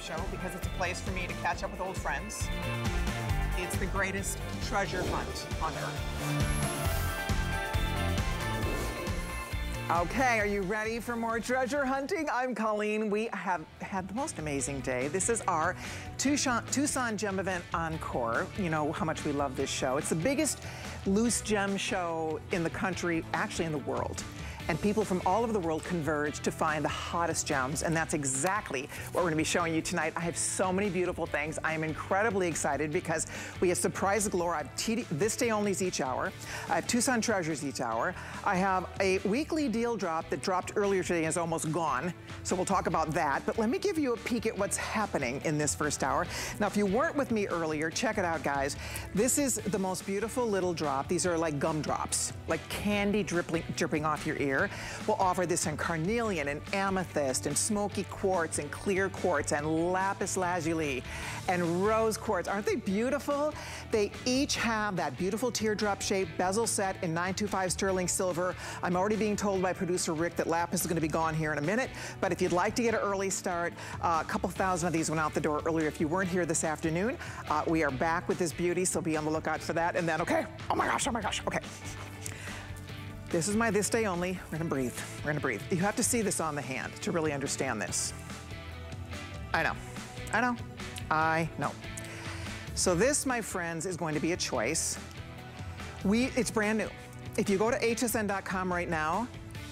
show because it's a place for me to catch up with old friends. It's the greatest treasure hunt on earth. Okay, are you ready for more treasure hunting? I'm Colleen. We have had the most amazing day. This is our Tucson, Tucson Gem Event Encore. You know how much we love this show. It's the biggest loose gem show in the country, actually in the world and people from all over the world converge to find the hottest gems, and that's exactly what we're gonna be showing you tonight. I have so many beautiful things. I am incredibly excited because we have Surprise Galore. I have TD, This Day Only's each hour. I have Tucson Treasures each hour. I have a weekly deal drop that dropped earlier today and is almost gone, so we'll talk about that. But let me give you a peek at what's happening in this first hour. Now, if you weren't with me earlier, check it out, guys. This is the most beautiful little drop. These are like gumdrops, like candy dripping, dripping off your ear. We'll offer this in carnelian and amethyst and smoky quartz and clear quartz and lapis lazuli and rose quartz. Aren't they beautiful? They each have that beautiful teardrop shape bezel set in 925 sterling silver. I'm already being told by producer Rick that lapis is gonna be gone here in a minute, but if you'd like to get an early start, uh, a couple thousand of these went out the door earlier. If you weren't here this afternoon, uh, we are back with this beauty, so be on the lookout for that. And then, okay, oh my gosh, oh my gosh, okay. This is my this day only. We're gonna breathe, we're gonna breathe. You have to see this on the hand to really understand this. I know, I know, I know. So this, my friends, is going to be a choice. We, it's brand new. If you go to hsn.com right now,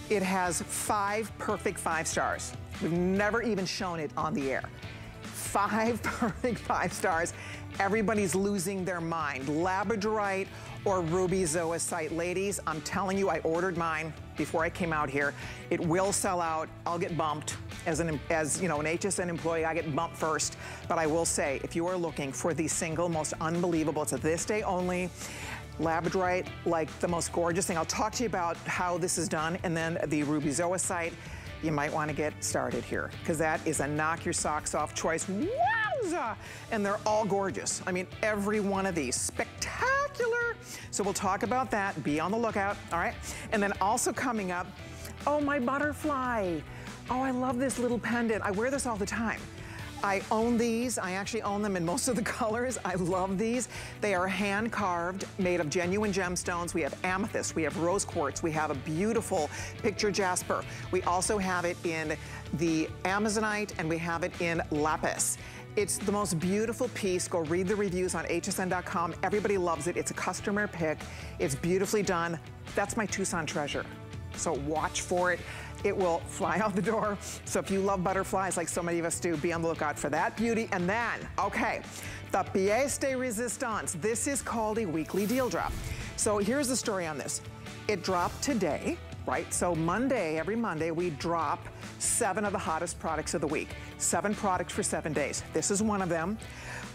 it has five perfect five stars. We've never even shown it on the air. Five perfect five stars. Everybody's losing their mind. Labradorite, or ruby zoisite. Ladies, I'm telling you, I ordered mine before I came out here. It will sell out. I'll get bumped. As an, as you know, an HSN employee, I get bumped first. But I will say, if you are looking for the single most unbelievable, it's a this day only, labradorite, like the most gorgeous thing. I'll talk to you about how this is done, and then the ruby zoisite. You might want to get started here, because that is a knock your socks off choice. Wowza! And they're all gorgeous. I mean, every one of these, spectacular so we'll talk about that. Be on the lookout, all right? And then also coming up, oh, my butterfly. Oh, I love this little pendant. I wear this all the time. I own these. I actually own them in most of the colors. I love these. They are hand carved, made of genuine gemstones. We have amethyst, we have rose quartz, we have a beautiful picture jasper. We also have it in the Amazonite and we have it in lapis. It's the most beautiful piece. Go read the reviews on hsn.com. Everybody loves it. It's a customer pick. It's beautifully done. That's my Tucson treasure. So watch for it. It will fly out the door. So if you love butterflies like so many of us do, be on the lookout for that beauty. And then, okay, the pièce de resistance. This is called a weekly deal drop. So here's the story on this. It dropped today right? So Monday, every Monday, we drop seven of the hottest products of the week. Seven products for seven days. This is one of them.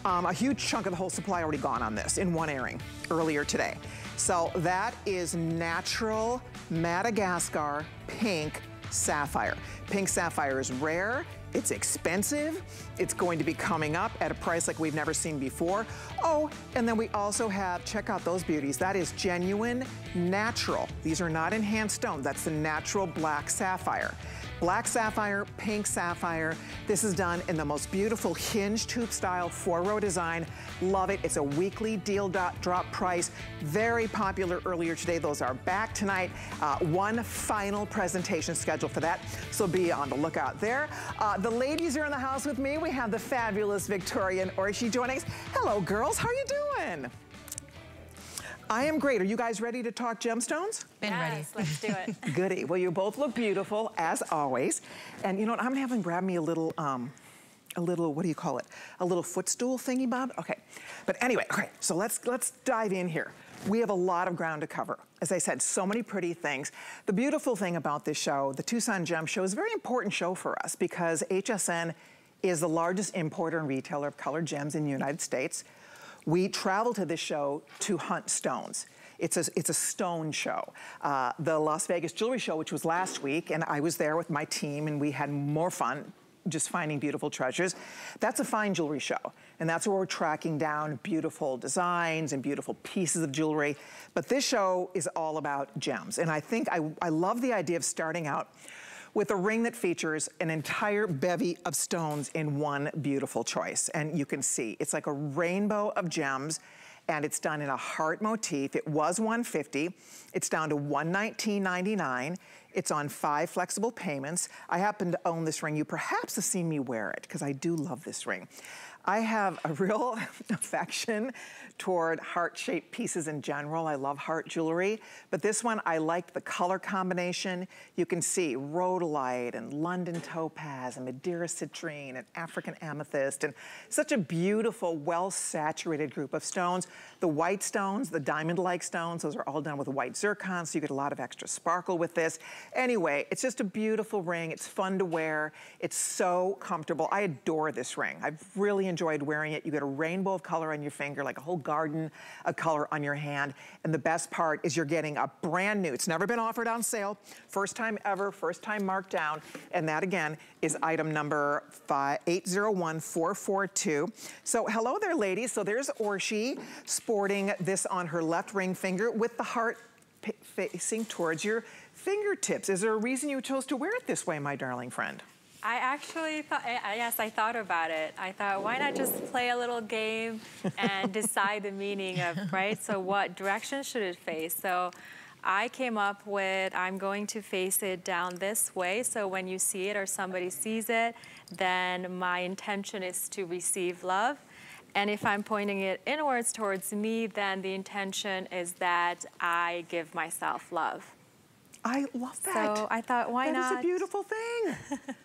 Um, a huge chunk of the whole supply already gone on this in one airing earlier today. So that is natural Madagascar pink sapphire. Pink sapphire is rare. It's expensive. It's going to be coming up at a price like we've never seen before. Oh, and then we also have, check out those beauties. That is genuine, natural. These are not enhanced stones. That's the natural black sapphire. Black sapphire, pink sapphire. This is done in the most beautiful hinge tube style four-row design. Love it. It's a weekly deal drop price. Very popular earlier today. Those are back tonight. Uh, one final presentation scheduled for that. So be on the lookout there. Uh, the ladies are in the house with me. We have the fabulous Victoria and Orshi joining us. Hello, girls. How are you doing? I am great. Are you guys ready to talk gemstones? Been yes, ready. let's do it. Goody. Well, you both look beautiful, as always. And you know what? I'm gonna have them grab me a little, um, a little, what do you call it? A little footstool thingy, Bob? Okay. But anyway, okay, so let's, let's dive in here. We have a lot of ground to cover. As I said, so many pretty things. The beautiful thing about this show, the Tucson Gem Show, is a very important show for us because HSN is the largest importer and retailer of colored gems in the United States. We travel to this show to hunt stones. It's a, it's a stone show. Uh, the Las Vegas Jewelry Show, which was last week, and I was there with my team and we had more fun just finding beautiful treasures. That's a fine jewelry show. And that's where we're tracking down beautiful designs and beautiful pieces of jewelry. But this show is all about gems. And I think I, I love the idea of starting out with a ring that features an entire bevy of stones in one beautiful choice. And you can see, it's like a rainbow of gems and it's done in a heart motif. It was 150. It's down to 119.99. It's on five flexible payments. I happen to own this ring. You perhaps have seen me wear it because I do love this ring. I have a real affection toward heart-shaped pieces in general. I love heart jewelry, but this one, I liked the color combination. You can see rhodolite and London topaz and Madeira citrine and African amethyst and such a beautiful, well-saturated group of stones. The white stones, the diamond-like stones, those are all done with white zircon, so you get a lot of extra sparkle with this. Anyway, it's just a beautiful ring. It's fun to wear. It's so comfortable. I adore this ring. I've really enjoyed wearing it. You get a rainbow of color on your finger, like a whole garden of color on your hand. And the best part is you're getting a brand new, it's never been offered on sale, first time ever, first time marked down. And that again is item number 801442. So hello there, ladies. So there's Orshi sporting this on her left ring finger with the heart facing towards your fingertips. Is there a reason you chose to wear it this way, my darling friend? I actually thought, yes, I thought about it. I thought, why not just play a little game and decide the meaning of, right? So what direction should it face? So I came up with, I'm going to face it down this way. So when you see it or somebody sees it, then my intention is to receive love. And if I'm pointing it inwards towards me, then the intention is that I give myself love. I love that. So I thought, why that not? That is a beautiful thing.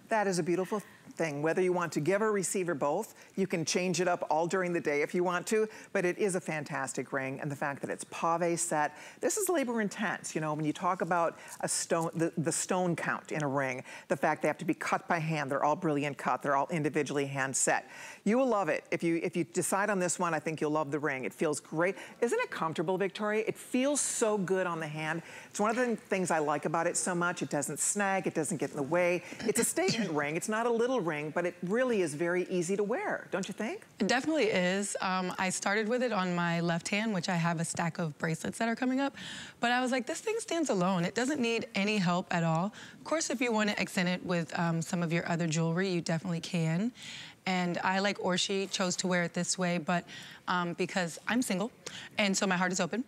that is a beautiful thing. Whether you want to give or receive or both, you can change it up all during the day if you want to, but it is a fantastic ring. And the fact that it's pave set, this is labor intense. You know, when you talk about a stone, the, the stone count in a ring, the fact they have to be cut by hand, they're all brilliant cut, they're all individually hand set. You will love it. If you, if you decide on this one, I think you'll love the ring. It feels great. Isn't it comfortable, Victoria? It feels so good on the hand. It's one of the things I like about it so much. It doesn't snag, it doesn't get in the way. It's a statement ring. It's not a little ring, but it really is very easy to wear, don't you think? It definitely is. Um, I started with it on my left hand, which I have a stack of bracelets that are coming up. But I was like, this thing stands alone. It doesn't need any help at all. Of course, if you want to accent it with um, some of your other jewelry, you definitely can. And I, like Orshi, chose to wear it this way, but um, because I'm single, and so my heart is open.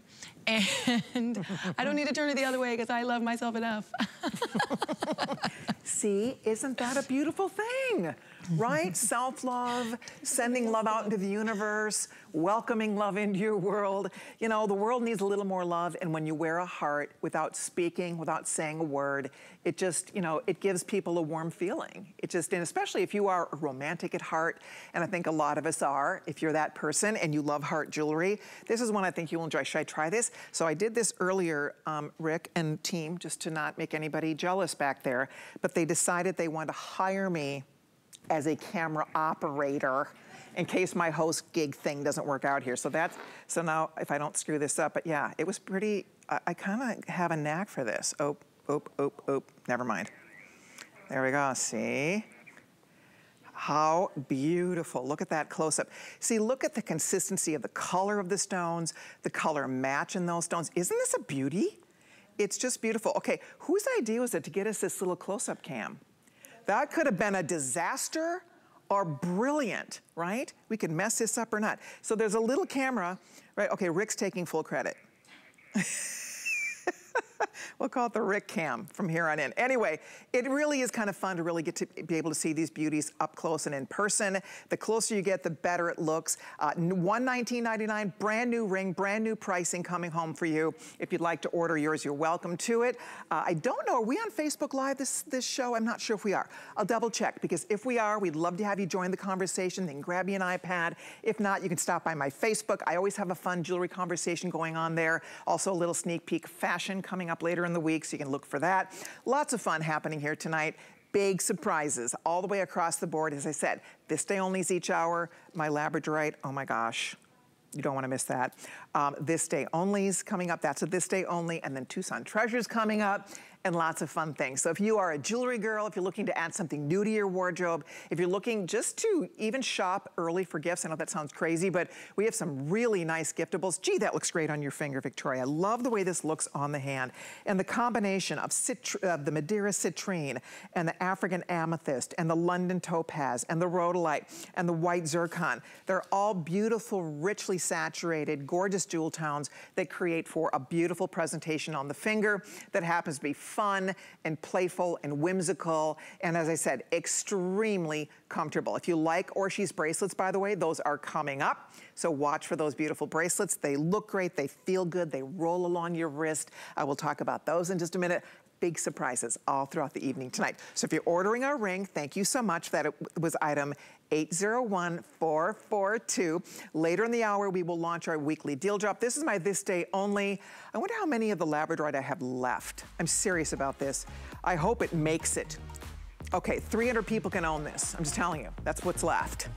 And I don't need to turn it the other way because I love myself enough. See, isn't that a beautiful thing? Right? Self-love, sending love out into the universe, welcoming love into your world. You know, the world needs a little more love, and when you wear a heart without speaking, without saying a word, it just, you know, it gives people a warm feeling. It just, and especially if you are romantic at heart, and I think a lot of us are, if you're that person and you love heart jewelry, this is one I think you'll enjoy. Should I try this? So I did this earlier, um, Rick and team, just to not make anybody jealous back there, but they decided they wanted to hire me as a camera operator in case my host gig thing doesn't work out here. So that's, so now if I don't screw this up, but yeah, it was pretty, I, I kind of have a knack for this. Oh, oh, oh, oh, never mind. There we go, see? How beautiful. Look at that close-up. See, look at the consistency of the color of the stones, the color match in those stones. Isn't this a beauty? It's just beautiful. Okay, whose idea was it to get us this little close-up cam? That could have been a disaster or brilliant, right? We could mess this up or not. So there's a little camera, right? Okay, Rick's taking full credit. we'll call it the Rick Cam from here on in. Anyway, it really is kind of fun to really get to be able to see these beauties up close and in person. The closer you get, the better it looks. Uh, $119.99, brand new ring, brand new pricing coming home for you. If you'd like to order yours, you're welcome to it. Uh, I don't know, are we on Facebook Live this, this show? I'm not sure if we are. I'll double check because if we are, we'd love to have you join the conversation. Then grab me an iPad. If not, you can stop by my Facebook. I always have a fun jewelry conversation going on there. Also a little sneak peek fashion coming up later in the week, so you can look for that. Lots of fun happening here tonight big surprises all the way across the board. As I said, this day only is each hour. My Labradorite, oh my gosh. You don't want to miss that. Um, this day only is coming up. That's a this day only. And then Tucson Treasures coming up. And lots of fun things. So if you are a jewelry girl, if you're looking to add something new to your wardrobe, if you're looking just to even shop early for gifts, I know that sounds crazy, but we have some really nice giftables. Gee, that looks great on your finger, Victoria. I love the way this looks on the hand. And the combination of uh, the Madeira citrine and the African amethyst and the London topaz and the rhodolite and the white zircon. They're all beautiful, richly saturated, gorgeous jewel tones that create for a beautiful presentation on the finger that happens to be fun and playful and whimsical. And as I said, extremely comfortable. If you like Orshi's bracelets, by the way, those are coming up. So watch for those beautiful bracelets. They look great, they feel good, they roll along your wrist. I will talk about those in just a minute big surprises all throughout the evening tonight. So if you're ordering a ring, thank you so much. That it was item 801442. Later in the hour, we will launch our weekly deal drop. This is my this day only. I wonder how many of the Labradorite I have left. I'm serious about this. I hope it makes it. Okay, 300 people can own this. I'm just telling you, that's what's left.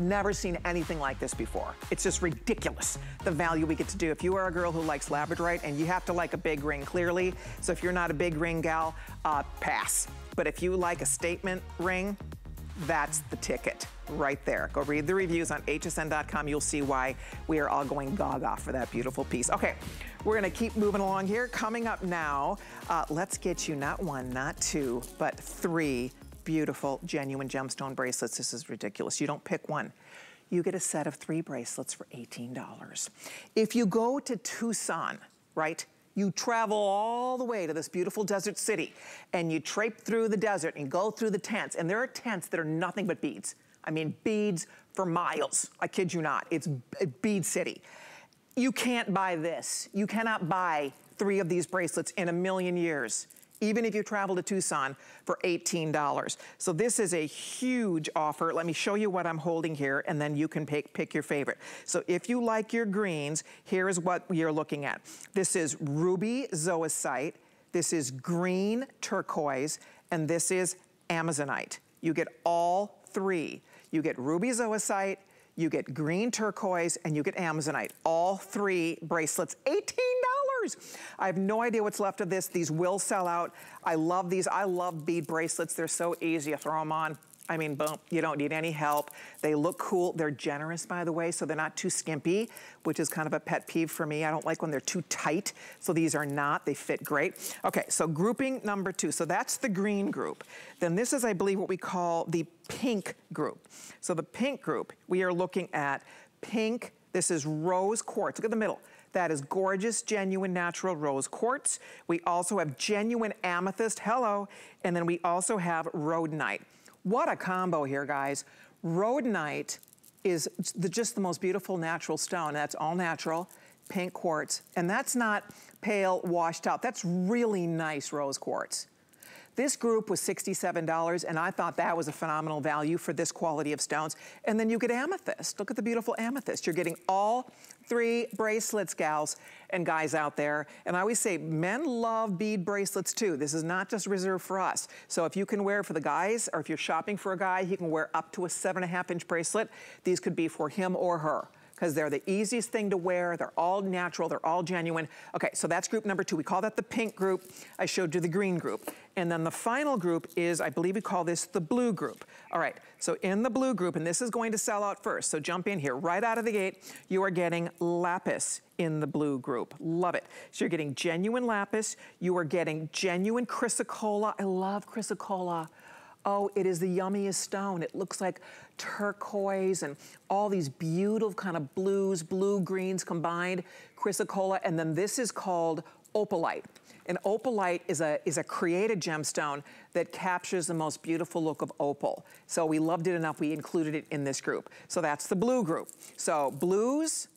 Never seen anything like this before. It's just ridiculous, the value we get to do. If you are a girl who likes Labradorite, and you have to like a big ring, clearly, so if you're not a big ring gal, uh, pass. But if you like a statement ring, that's the ticket right there. Go read the reviews on hsn.com. You'll see why we are all going gaga for that beautiful piece. Okay, we're gonna keep moving along here. Coming up now, uh, let's get you not one, not two, but three beautiful, genuine gemstone bracelets. This is ridiculous. You don't pick one. You get a set of three bracelets for $18. If you go to Tucson, right, you travel all the way to this beautiful desert city and you trape through the desert and go through the tents and there are tents that are nothing but beads. I mean, beads for miles. I kid you not. It's bead city. You can't buy this. You cannot buy three of these bracelets in a million years even if you travel to Tucson for $18. So this is a huge offer. Let me show you what I'm holding here and then you can pick, pick your favorite. So if you like your greens, here is what you're looking at. This is ruby zoisite, this is green turquoise, and this is amazonite. You get all three. You get ruby zoisite, you get green turquoise, and you get amazonite. All three bracelets, $18. I have no idea what's left of this. These will sell out. I love these. I love bead bracelets. They're so easy. You throw them on. I mean, boom, you don't need any help. They look cool. They're generous, by the way, so they're not too skimpy, which is kind of a pet peeve for me. I don't like when they're too tight, so these are not. They fit great. Okay, so grouping number two. So that's the green group. Then this is, I believe, what we call the pink group. So the pink group, we are looking at pink, this is rose quartz. Look at the middle. That is gorgeous, genuine, natural rose quartz. We also have genuine amethyst, hello. And then we also have rhodonite. What a combo here, guys. Rhodonite is the, just the most beautiful natural stone. That's all natural, pink quartz. And that's not pale, washed out. That's really nice rose quartz. This group was $67, and I thought that was a phenomenal value for this quality of stones. And then you get amethyst. Look at the beautiful amethyst. You're getting all three bracelets, gals and guys out there. And I always say, men love bead bracelets too. This is not just reserved for us. So if you can wear for the guys, or if you're shopping for a guy, he can wear up to a seven and a half inch bracelet. These could be for him or her because they're the easiest thing to wear. They're all natural. They're all genuine. Okay, so that's group number two. We call that the pink group. I showed you the green group. And then the final group is, I believe we call this the blue group. All right, so in the blue group, and this is going to sell out first, so jump in here. Right out of the gate, you are getting lapis in the blue group. Love it. So you're getting genuine lapis. You are getting genuine chrysocolla. I love chrysocolla. Oh, it is the yummiest stone. It looks like turquoise and all these beautiful kind of blues, blue greens combined, chrysocolla. And then this is called opalite. And opalite is a, is a created gemstone that captures the most beautiful look of opal. So we loved it enough, we included it in this group. So that's the blue group. So blues,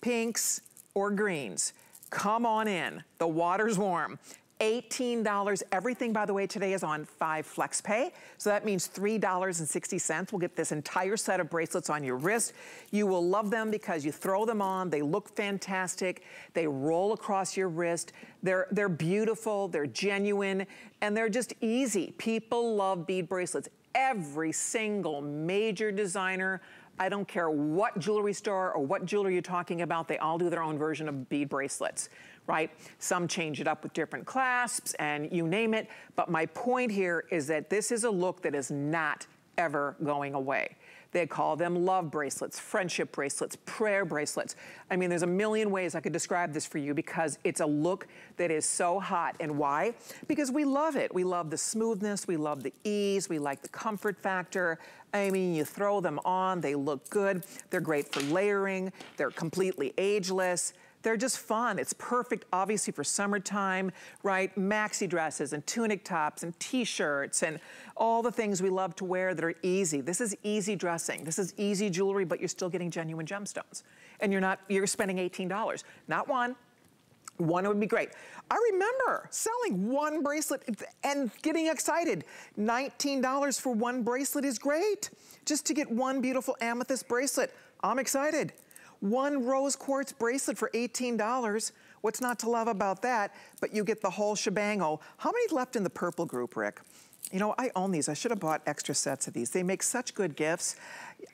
pinks, or greens, come on in. The water's warm. $18. Everything, by the way, today is on 5 Flex Pay. So that means $3.60 will get this entire set of bracelets on your wrist. You will love them because you throw them on. They look fantastic. They roll across your wrist. They're, they're beautiful. They're genuine. And they're just easy. People love bead bracelets. Every single major designer I don't care what jewelry store or what jewelry you're talking about, they all do their own version of bead bracelets right? Some change it up with different clasps and you name it. But my point here is that this is a look that is not ever going away. They call them love bracelets, friendship bracelets, prayer bracelets. I mean, there's a million ways I could describe this for you because it's a look that is so hot. And why? Because we love it. We love the smoothness, we love the ease, we like the comfort factor. I mean, you throw them on, they look good. They're great for layering. They're completely ageless. They're just fun. It's perfect, obviously, for summertime, right? Maxi dresses and tunic tops and t-shirts and all the things we love to wear that are easy. This is easy dressing. This is easy jewelry, but you're still getting genuine gemstones. And you're not, you're spending $18. Not one, one would be great. I remember selling one bracelet and getting excited. $19 for one bracelet is great. Just to get one beautiful amethyst bracelet, I'm excited. One rose quartz bracelet for $18. What's not to love about that? But you get the whole shebango. How many left in the purple group, Rick? You know, I own these. I should have bought extra sets of these. They make such good gifts.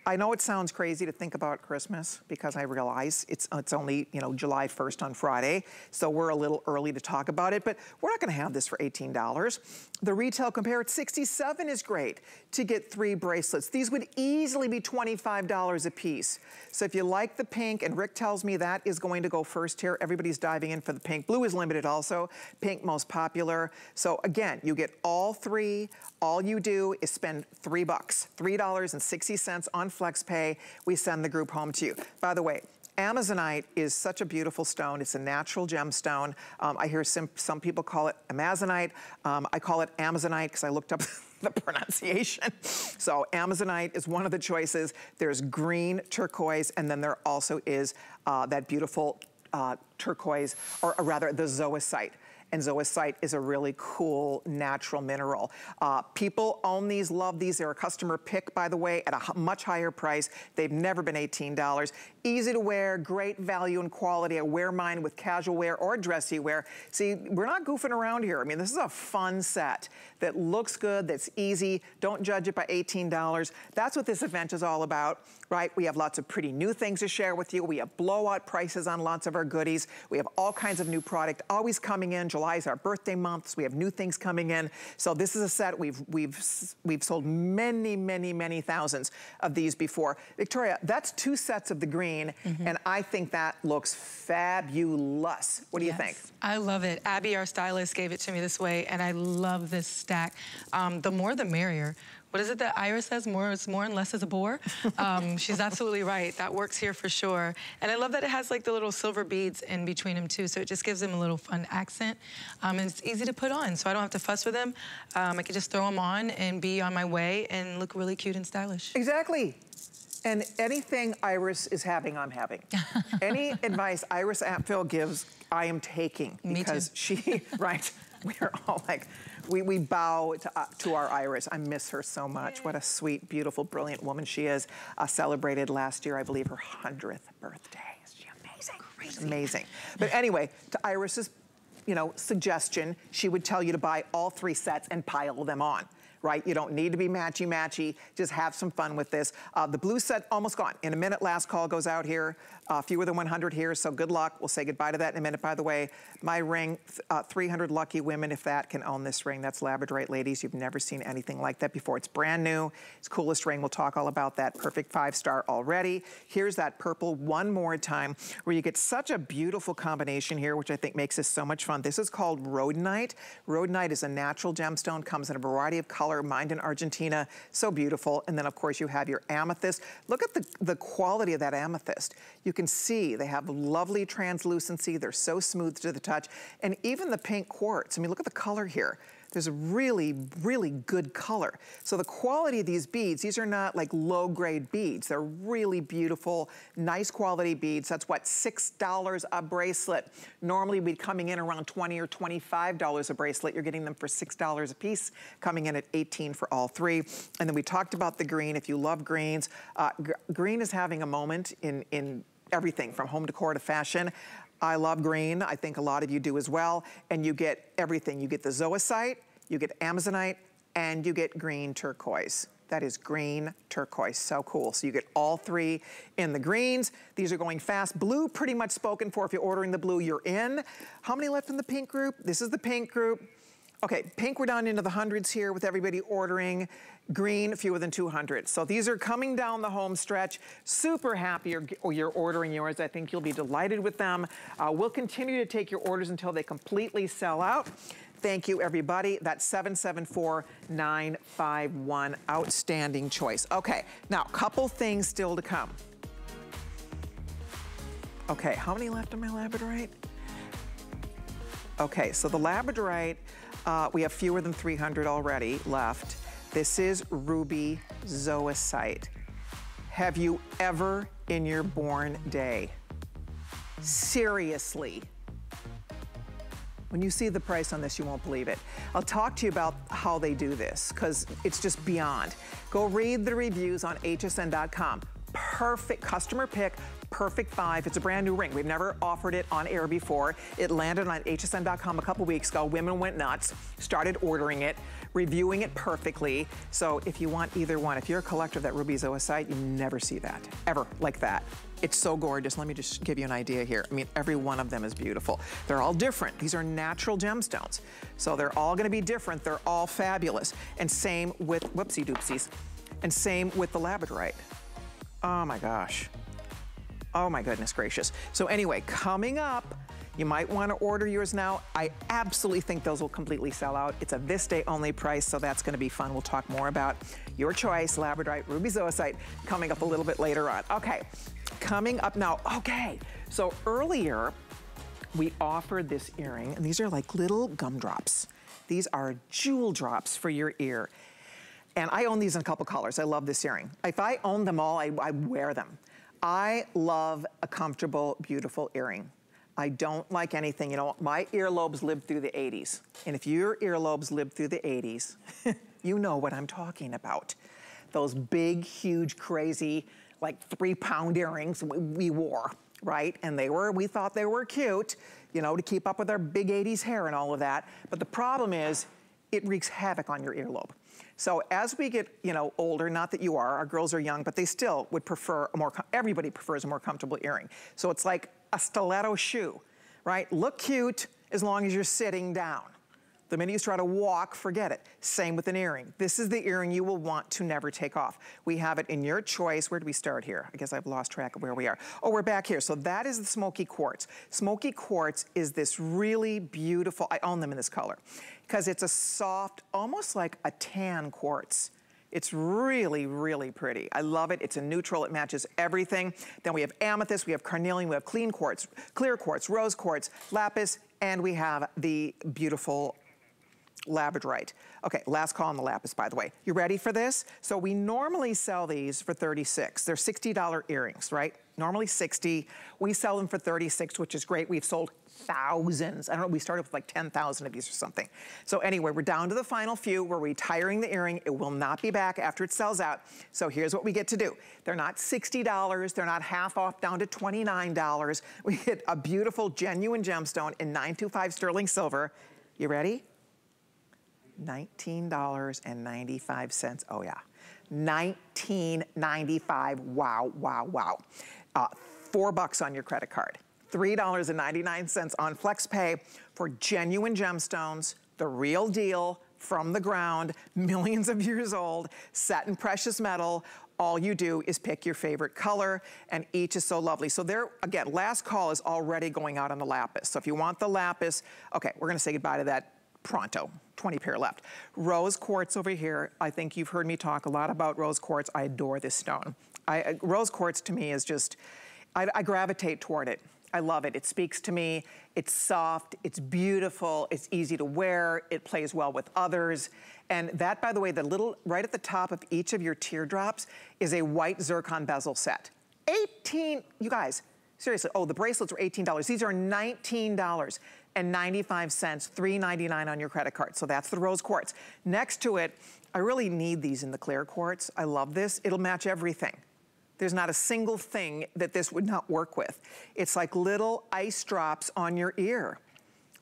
I know it sounds crazy to think about Christmas because I realize it's, it's only, you know, July 1st on Friday, so we're a little early to talk about it, but we're not gonna have this for $18. The retail compare at 67 is great to get three bracelets. These would easily be $25 a piece. So if you like the pink, and Rick tells me that is going to go first here, everybody's diving in for the pink. Blue is limited also, pink most popular. So again, you get all three. All you do is spend three bucks, $3.60 on FlexPay. We send the group home to you. By the way, Amazonite is such a beautiful stone. It's a natural gemstone. Um, I hear some, some people call it Amazonite. Um, I call it Amazonite because I looked up the pronunciation. So Amazonite is one of the choices. There's green turquoise, and then there also is uh, that beautiful uh, turquoise, or, or rather the zoisite and zoisite is a really cool natural mineral. Uh, people own these, love these. They're a customer pick, by the way, at a much higher price. They've never been $18. Easy to wear, great value and quality. I wear mine with casual wear or dressy wear. See, we're not goofing around here. I mean, this is a fun set that looks good, that's easy. Don't judge it by $18. That's what this event is all about, right? We have lots of pretty new things to share with you. We have blowout prices on lots of our goodies. We have all kinds of new product always coming in. July is our birthday month, so we have new things coming in. So this is a set we've we've we've sold many, many, many thousands of these before. Victoria, that's two sets of the green green, mm -hmm. and I think that looks fabulous. What do yes. you think? I love it. Abby, our stylist, gave it to me this way, and I love this stack. Um, the more the merrier what is it that Iris says? More is more and less is a bore. Um, she's absolutely right. That works here for sure. And I love that it has like the little silver beads in between them too. So it just gives them a little fun accent. Um, and it's easy to put on. So I don't have to fuss with them. Um, I can just throw them on and be on my way and look really cute and stylish. Exactly. And anything Iris is having, I'm having. Any advice Iris Apfel gives, I am taking. Because she, right, we're all like, we, we bow to, uh, to our Iris. I miss her so much. What a sweet, beautiful, brilliant woman she is. Uh, celebrated last year, I believe, her 100th birthday. Is she amazing? Crazy. Amazing. But anyway, to Iris's you know, suggestion, she would tell you to buy all three sets and pile them on right? You don't need to be matchy-matchy. Just have some fun with this. Uh, the blue set almost gone. In a minute, last call goes out here. Uh, fewer than 100 here, so good luck. We'll say goodbye to that in a minute. By the way, my ring, uh, 300 lucky women, if that, can own this ring. That's Labradorite, ladies. You've never seen anything like that before. It's brand new. It's coolest ring. We'll talk all about that. Perfect five-star already. Here's that purple one more time, where you get such a beautiful combination here, which I think makes this so much fun. This is called Rhodonite. Rhodonite is a natural gemstone, comes in a variety of color, mined in Argentina. So beautiful. And then, of course, you have your amethyst. Look at the, the quality of that amethyst. You you can see they have lovely translucency. They're so smooth to the touch. And even the pink quartz, I mean, look at the color here. There's a really, really good color. So the quality of these beads, these are not like low grade beads. They're really beautiful, nice quality beads. That's what, $6 a bracelet. Normally we'd be coming in around 20 or $25 a bracelet. You're getting them for $6 a piece, coming in at 18 for all three. And then we talked about the green. If you love greens, uh, green is having a moment in, in everything from home decor to fashion. I love green. I think a lot of you do as well. And you get everything. You get the zoisite, you get amazonite, and you get green turquoise. That is green turquoise, so cool. So you get all three in the greens. These are going fast. Blue pretty much spoken for. If you're ordering the blue, you're in. How many left in the pink group? This is the pink group. Okay, pink we're down into the hundreds here with everybody ordering. Green, fewer than 200. So these are coming down the home stretch. Super happy you're, you're ordering yours. I think you'll be delighted with them. Uh, we'll continue to take your orders until they completely sell out. Thank you, everybody. That's 774951. Outstanding choice. Okay, now, couple things still to come. Okay, how many left on my Labradorite? Okay, so the Labradorite, uh, we have fewer than 300 already left. This is ruby zoisite. Have you ever in your born day, seriously, when you see the price on this, you won't believe it. I'll talk to you about how they do this because it's just beyond. Go read the reviews on hsn.com. Perfect customer pick, perfect five. It's a brand new ring. We've never offered it on air before. It landed on hsn.com a couple weeks ago. Women went nuts, started ordering it, reviewing it perfectly. So if you want either one, if you're a collector of that ruby zoisite, you never see that, ever, like that. It's so gorgeous. Let me just give you an idea here. I mean, every one of them is beautiful. They're all different. These are natural gemstones. So they're all gonna be different. They're all fabulous. And same with, whoopsie doopsies. And same with the labradorite. Oh my gosh. Oh my goodness gracious. So anyway, coming up, you might want to order yours now. I absolutely think those will completely sell out. It's a this day only price, so that's going to be fun. We'll talk more about your choice, Labradorite, Ruby Zoisite, coming up a little bit later on. Okay, Coming up now, okay. So earlier, we offered this earring, and these are like little gumdrops. These are jewel drops for your ear. And I own these in a couple colors. I love this earring. If I own them all, I, I wear them. I love a comfortable, beautiful earring. I don't like anything, you know, my earlobes lived through the 80s. And if your earlobes lived through the 80s, you know what I'm talking about. Those big, huge, crazy, like three pound earrings we wore, right? And they were, we thought they were cute, you know, to keep up with our big 80s hair and all of that. But the problem is, it wreaks havoc on your earlobe. So as we get, you know, older, not that you are, our girls are young, but they still would prefer a more, everybody prefers a more comfortable earring. So it's like a stiletto shoe, right? Look cute as long as you're sitting down. The minute you try to walk, forget it. Same with an earring. This is the earring you will want to never take off. We have it in your choice. Where do we start here? I guess I've lost track of where we are. Oh, we're back here. So that is the smoky quartz. Smoky quartz is this really beautiful, I own them in this color, because it's a soft, almost like a tan quartz. It's really, really pretty. I love it. It's a neutral. It matches everything. Then we have amethyst, we have carnelian, we have clean quartz, clear quartz, rose quartz, lapis, and we have the beautiful labradorite. Okay, last call on the lapis, by the way. You ready for this? So we normally sell these for 36. They're $60 earrings, right? Normally 60. We sell them for 36, which is great. We've sold thousands. I don't know, we started with like 10,000 of these or something. So anyway, we're down to the final few. We're retiring the earring. It will not be back after it sells out. So here's what we get to do. They're not $60. They're not half off down to $29. We get a beautiful, genuine gemstone in 925 sterling silver. You ready? $19.95. Oh yeah. 19.95. Wow, wow, wow. Uh, four bucks on your credit card. $3.99 on FlexPay for genuine gemstones, the real deal from the ground, millions of years old, set in precious metal. All you do is pick your favorite color and each is so lovely. So there, again, last call is already going out on the lapis. So if you want the lapis, okay, we're gonna say goodbye to that pronto. 20 pair left. Rose quartz over here. I think you've heard me talk a lot about rose quartz. I adore this stone. I, rose quartz to me is just, I, I gravitate toward it. I love it. It speaks to me. It's soft, it's beautiful, it's easy to wear, it plays well with others. And that, by the way, the little, right at the top of each of your teardrops is a white zircon bezel set. 18, you guys, seriously, oh, the bracelets were $18. These are $19 and 95 cents, 3.99 on your credit card. So that's the rose quartz. Next to it, I really need these in the clear quartz. I love this. It'll match everything. There's not a single thing that this would not work with. It's like little ice drops on your ear.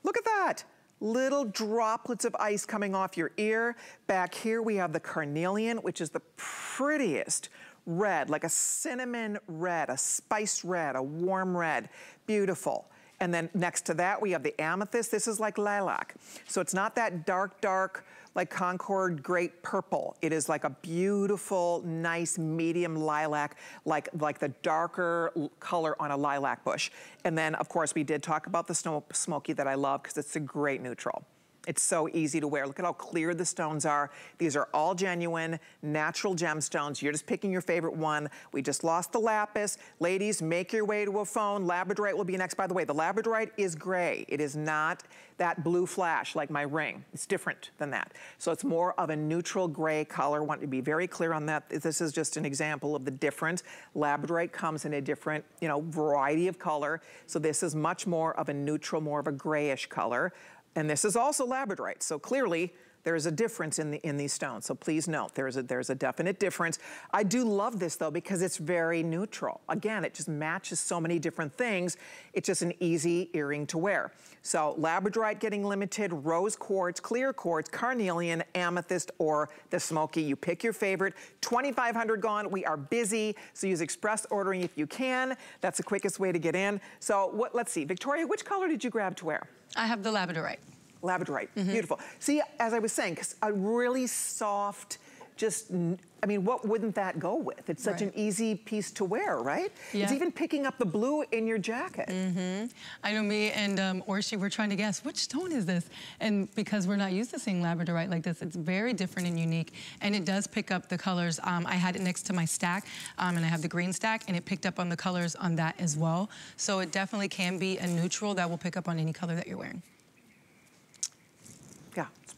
Look at that. little droplets of ice coming off your ear. Back here we have the carnelian, which is the prettiest red, like a cinnamon red, a spice red, a warm red. Beautiful. And then next to that, we have the amethyst. This is like lilac. So it's not that dark, dark, like Concord Grape Purple. It is like a beautiful, nice, medium lilac, like, like the darker color on a lilac bush. And then, of course, we did talk about the snow smoky that I love because it's a great neutral. It's so easy to wear. Look at how clear the stones are. These are all genuine, natural gemstones. You're just picking your favorite one. We just lost the lapis. Ladies, make your way to a phone. Labradorite will be next. By the way, the labradorite is gray. It is not that blue flash like my ring. It's different than that. So it's more of a neutral gray color. Want to be very clear on that. This is just an example of the difference. Labradorite comes in a different, you know, variety of color. So this is much more of a neutral, more of a grayish color. And this is also labradorite, so clearly there's a difference in, the, in these stones. So please note, there's a, there's a definite difference. I do love this though because it's very neutral. Again, it just matches so many different things. It's just an easy earring to wear. So labradorite getting limited, rose quartz, clear quartz, carnelian, amethyst, or the smoky. You pick your favorite. 2,500 gone. We are busy, so use express ordering if you can. That's the quickest way to get in. So what, let's see. Victoria, which color did you grab to wear? I have the labradorite. Labradorite, mm -hmm. beautiful. See, as I was saying, because a really soft, just, I mean, what wouldn't that go with? It's such right. an easy piece to wear, right? Yeah. It's even picking up the blue in your jacket. Mm -hmm. I know me and um, Orshi were trying to guess, which stone is this? And because we're not used to seeing Labradorite like this, it's very different and unique. And it does pick up the colors. Um, I had it next to my stack, um, and I have the green stack, and it picked up on the colors on that as well. So it definitely can be a neutral that will pick up on any color that you're wearing.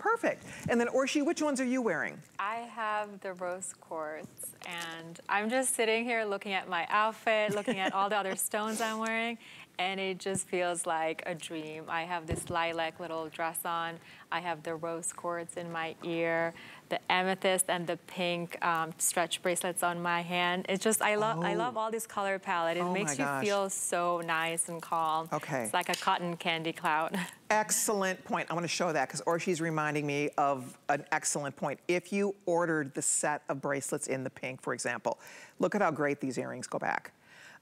Perfect. And then Orshi, which ones are you wearing? I have the rose quartz and I'm just sitting here looking at my outfit, looking at all the other stones I'm wearing and it just feels like a dream. I have this lilac little dress on. I have the rose quartz in my ear, the amethyst and the pink um, stretch bracelets on my hand. It's just, I love, oh. I love all this color palette. It oh makes you feel so nice and calm. Okay. It's like a cotton candy cloud. Excellent point. I want to show that because Orshi's reminding me of an excellent point. If you ordered the set of bracelets in the pink, for example, look at how great these earrings go back.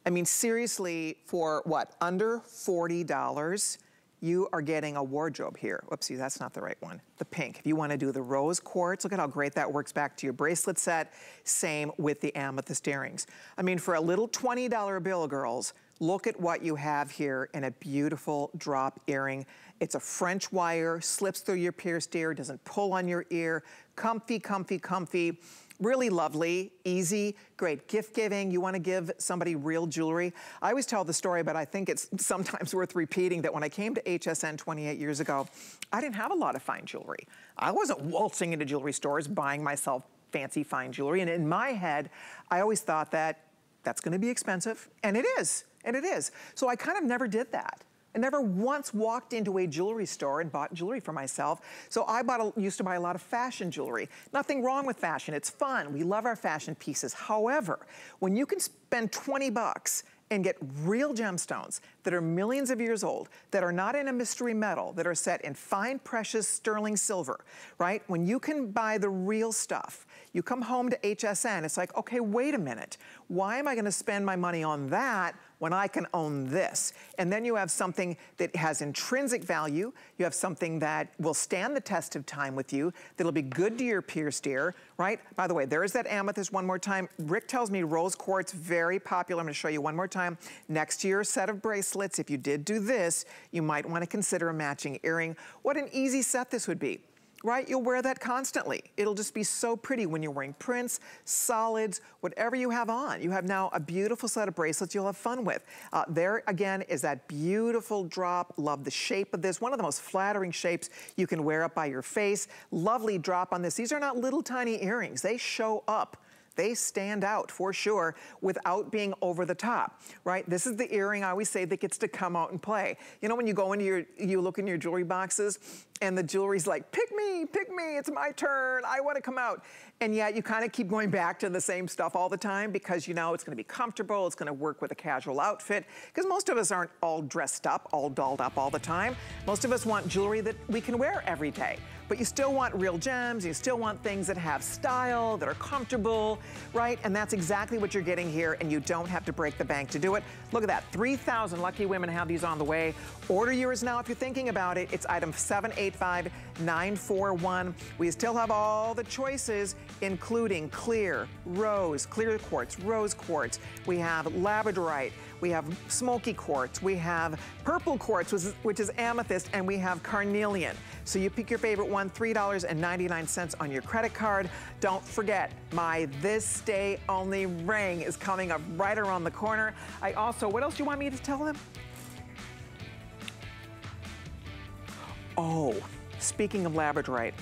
I mean, seriously, for what, under $40, you are getting a wardrobe here. Whoopsie, that's not the right one. The pink. If you wanna do the rose quartz, look at how great that works back to your bracelet set. Same with the amethyst earrings. I mean, for a little $20 bill, girls, look at what you have here in a beautiful drop earring. It's a French wire, slips through your pierced ear, doesn't pull on your ear. Comfy, comfy, comfy really lovely, easy, great gift giving. You wanna give somebody real jewelry. I always tell the story, but I think it's sometimes worth repeating that when I came to HSN 28 years ago, I didn't have a lot of fine jewelry. I wasn't waltzing into jewelry stores buying myself fancy fine jewelry. And in my head, I always thought that that's gonna be expensive. And it is, and it is. So I kind of never did that. I never once walked into a jewelry store and bought jewelry for myself. So I bought a, used to buy a lot of fashion jewelry. Nothing wrong with fashion. It's fun. We love our fashion pieces. However, when you can spend 20 bucks and get real gemstones that are millions of years old, that are not in a mystery metal, that are set in fine, precious sterling silver, right? When you can buy the real stuff, you come home to HSN, it's like, okay, wait a minute. Why am I gonna spend my money on that when I can own this. And then you have something that has intrinsic value. You have something that will stand the test of time with you, that'll be good to your pierced ear, right? By the way, there's that amethyst one more time. Rick tells me rose quartz, very popular. I'm gonna show you one more time. Next your set of bracelets, if you did do this, you might wanna consider a matching earring. What an easy set this would be right? You'll wear that constantly. It'll just be so pretty when you're wearing prints, solids, whatever you have on. You have now a beautiful set of bracelets you'll have fun with. Uh, there again is that beautiful drop. Love the shape of this. One of the most flattering shapes you can wear up by your face. Lovely drop on this. These are not little tiny earrings. They show up They stand out for sure without being over the top, right? This is the earring I always say that gets to come out and play. You know when you go into your, you look in your jewelry boxes and the jewelry's like, pick me, pick me, it's my turn, I wanna come out. And yet you kind of keep going back to the same stuff all the time because you know it's gonna be comfortable, it's gonna work with a casual outfit, because most of us aren't all dressed up, all dolled up all the time. Most of us want jewelry that we can wear every day but you still want real gems, you still want things that have style, that are comfortable, right? And that's exactly what you're getting here, and you don't have to break the bank to do it. Look at that, 3,000 lucky women have these on the way. Order yours now if you're thinking about it. It's item 785941. We still have all the choices, including clear, rose, clear quartz, rose quartz. We have labradorite, we have smoky quartz, we have purple quartz, which is, which is amethyst, and we have carnelian. So you pick your favorite one, $3.99 on your credit card. Don't forget, my this day only ring is coming up right around the corner. I also, what else do you want me to tell them? Oh, speaking of labradorite,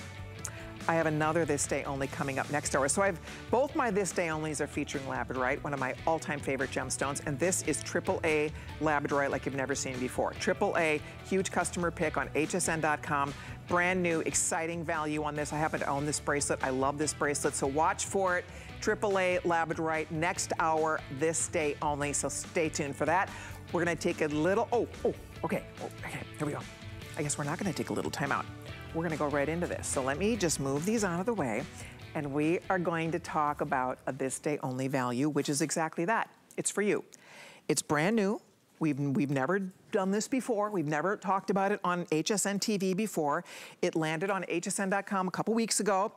I have another This Day Only coming up next hour. So I have both my This Day Onlys are featuring Labradorite, one of my all-time favorite gemstones, and this is AAA Labradorite like you've never seen before. AAA, huge customer pick on hsn.com. Brand new, exciting value on this. I happen to own this bracelet. I love this bracelet, so watch for it. AAA Labradorite next hour, this day only, so stay tuned for that. We're gonna take a little, oh, oh, okay, oh, okay, here we go. I guess we're not gonna take a little time out we're gonna go right into this. So let me just move these out of the way and we are going to talk about a this day only value, which is exactly that. It's for you. It's brand new. We've, we've never done this before. We've never talked about it on HSN TV before. It landed on hsn.com a couple weeks ago.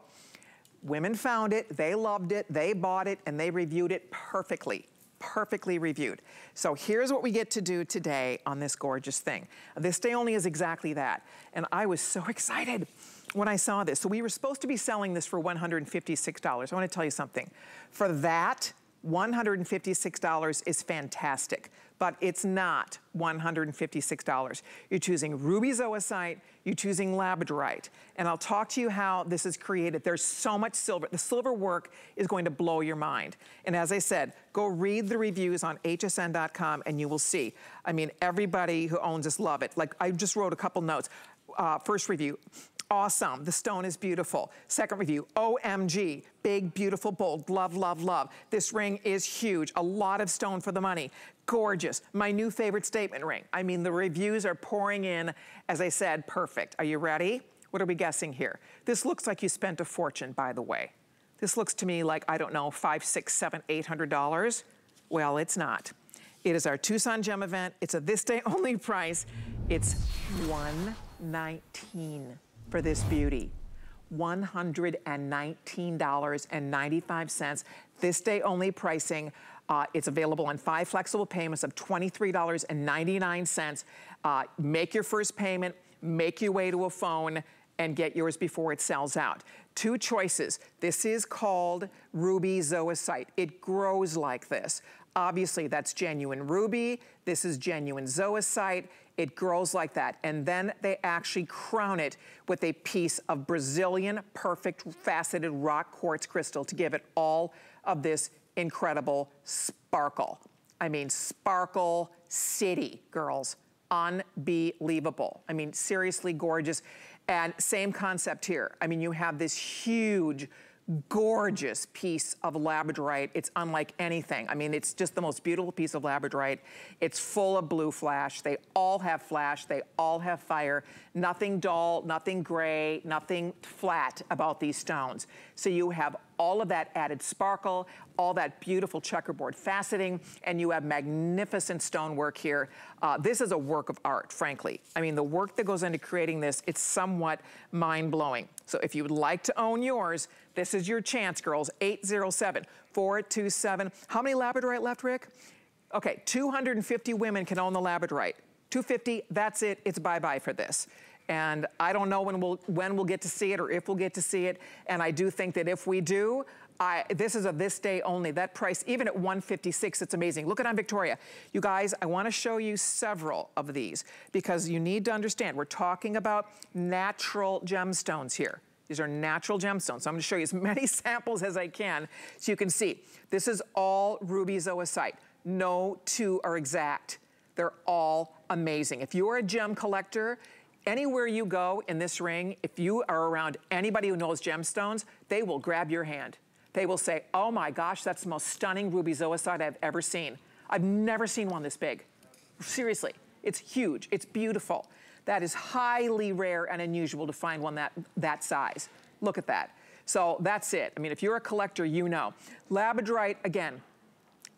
Women found it, they loved it, they bought it, and they reviewed it perfectly perfectly reviewed. So here's what we get to do today on this gorgeous thing. This day only is exactly that. And I was so excited when I saw this. So we were supposed to be selling this for $156. I wanna tell you something. For that, $156 is fantastic but it's not $156. You're choosing ruby zoisite, you're choosing labradorite. And I'll talk to you how this is created. There's so much silver. The silver work is going to blow your mind. And as I said, go read the reviews on hsn.com and you will see. I mean, everybody who owns this love it. Like I just wrote a couple notes. Uh, first review, awesome. The stone is beautiful. Second review, OMG, big, beautiful, bold, love, love, love. This ring is huge. A lot of stone for the money. Gorgeous. My new favorite statement ring. I mean, the reviews are pouring in, as I said, perfect. Are you ready? What are we guessing here? This looks like you spent a fortune, by the way. This looks to me like, I don't know, five, six, seven, eight hundred dollars. Well, it's not. It is our Tucson Gem event. It's a this day only price. It's 119 for this beauty. $119.95. This day only pricing. Uh, it's available on five flexible payments of $23.99. Uh, make your first payment, make your way to a phone, and get yours before it sells out. Two choices. This is called Ruby Zoisite. It grows like this. Obviously, that's genuine ruby. This is genuine zoisite. It grows like that. And then they actually crown it with a piece of Brazilian perfect faceted rock quartz crystal to give it all of this incredible sparkle. I mean, sparkle city, girls. Unbelievable. I mean, seriously gorgeous. And same concept here. I mean, you have this huge gorgeous piece of labradorite. It's unlike anything. I mean, it's just the most beautiful piece of labradorite. It's full of blue flash. They all have flash. They all have fire. Nothing dull, nothing gray, nothing flat about these stones. So you have all of that added sparkle, all that beautiful checkerboard faceting, and you have magnificent stonework here. Uh, this is a work of art, frankly. I mean, the work that goes into creating this, it's somewhat mind-blowing. So if you would like to own yours, this is your chance, girls. 807-427. How many Labradorite left, Rick? Okay, 250 women can own the Labradorite. 250, that's it, it's bye-bye for this. And I don't know when we'll, when we'll get to see it or if we'll get to see it. And I do think that if we do, I, this is a this day only. That price, even at 156, it's amazing. Look at on Victoria. You guys, I wanna show you several of these because you need to understand, we're talking about natural gemstones here. These are natural gemstones. So I'm gonna show you as many samples as I can so you can see. This is all ruby zoisite. No two are exact. They're all amazing. If you're a gem collector, anywhere you go in this ring, if you are around anybody who knows gemstones, they will grab your hand. They will say, oh my gosh, that's the most stunning ruby zoisite I've ever seen. I've never seen one this big. Seriously, it's huge, it's beautiful. That is highly rare and unusual to find one that, that size. Look at that. So that's it. I mean, if you're a collector, you know. Labradorite, again,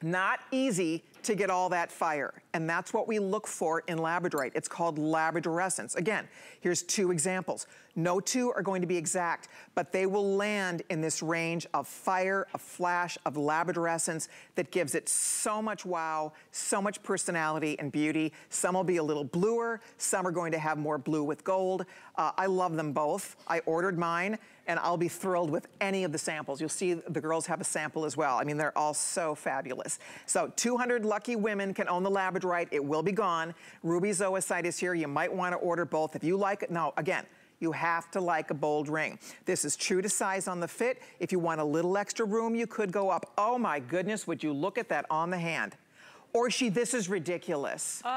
not easy to get all that fire. And that's what we look for in labradorite. It's called labradorescence. Again, here's two examples. No two are going to be exact, but they will land in this range of fire, a flash, of labradorescence that gives it so much wow, so much personality and beauty. Some will be a little bluer. Some are going to have more blue with gold. Uh, I love them both. I ordered mine and I'll be thrilled with any of the samples. You'll see the girls have a sample as well. I mean, they're all so fabulous. So 200 lucky women can own the Labradorite. It will be gone. Ruby Zoisite is here. You might want to order both. If you like it, now again, you have to like a bold ring. This is true to size on the fit. If you want a little extra room, you could go up. Oh my goodness, would you look at that on the hand. Orshi, this is ridiculous.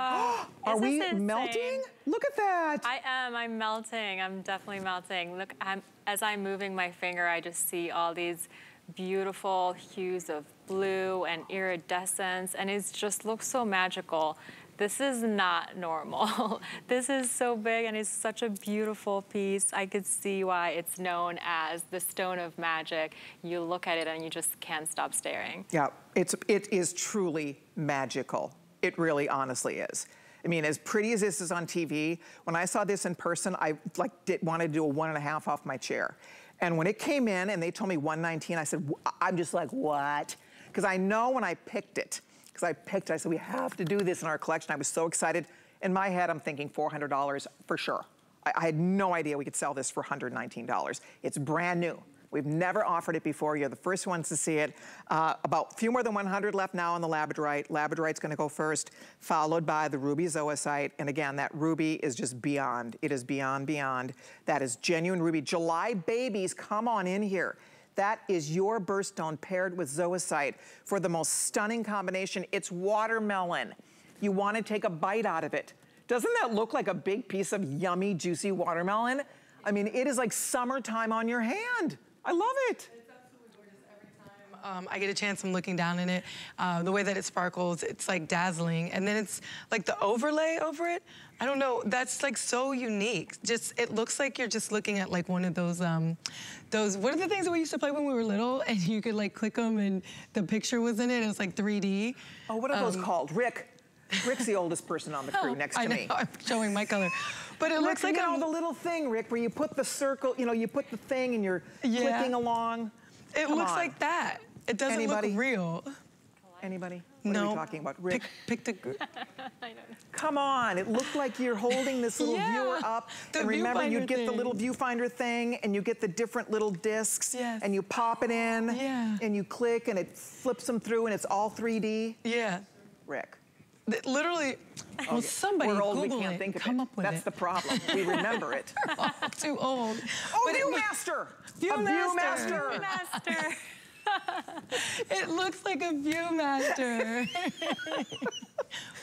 Oh, Are we insane? melting? Look at that. I am, I'm melting. I'm definitely melting. Look, I'm, as I'm moving my finger, I just see all these beautiful hues of blue and iridescence, and it just looks so magical. This is not normal. this is so big and it's such a beautiful piece. I could see why it's known as the stone of magic. You look at it and you just can't stop staring. Yeah, it's, it is truly magical. It really honestly is. I mean, as pretty as this is on TV, when I saw this in person, I like did want to do a one and a half off my chair. And when it came in and they told me 119, I said, I'm just like, what? Because I know when I picked it, because I picked, I said, we have to do this in our collection. I was so excited. In my head, I'm thinking $400 for sure. I, I had no idea we could sell this for $119. It's brand new. We've never offered it before. You're the first ones to see it. Uh, about a few more than 100 left now on the Labradorite. Labradorite's gonna go first, followed by the Ruby Zoisite. And again, that ruby is just beyond. It is beyond, beyond. That is genuine ruby. July babies, come on in here. That is your birthstone paired with zoisite for the most stunning combination. It's watermelon. You wanna take a bite out of it. Doesn't that look like a big piece of yummy, juicy watermelon? I mean, it is like summertime on your hand. I love it. Um, I get a chance, I'm looking down in it. Uh, the way that it sparkles, it's like dazzling. And then it's like the overlay over it. I don't know, that's like so unique. Just, it looks like you're just looking at like one of those, um, those, what are the things that we used to play when we were little? And you could like click them and the picture was in it. It was like 3D. Oh, what are those Um, called? Rick. Rick's the oldest person on the crew next to I know, me. I'm showing my color. But it Rick, looks like you know a- the little thing, Rick, where you put the circle, you know, you put the thing and you're Yeah. clicking along. It Come looks on. like that. It doesn't Anybody? look real. Anybody? What no. are we talking about? Rick, Pick, pick the. come on. It looked like you're holding this little Yeah, viewer up. the and remember, you'd get the little viewfinder thing and you get the different little discs. Yes. And you pop it in. Yeah. And you click and it flips them through and it's all 3D. Yeah. Rick. Th- Literally, oh, well, somebody We're old, Google we can't it, think of come it. up with That's it. the problem. We remember it. too old. Oh, But it loo- Viewmaster! Viewmaster. A Viewmaster! Master. It looks like a Viewmaster.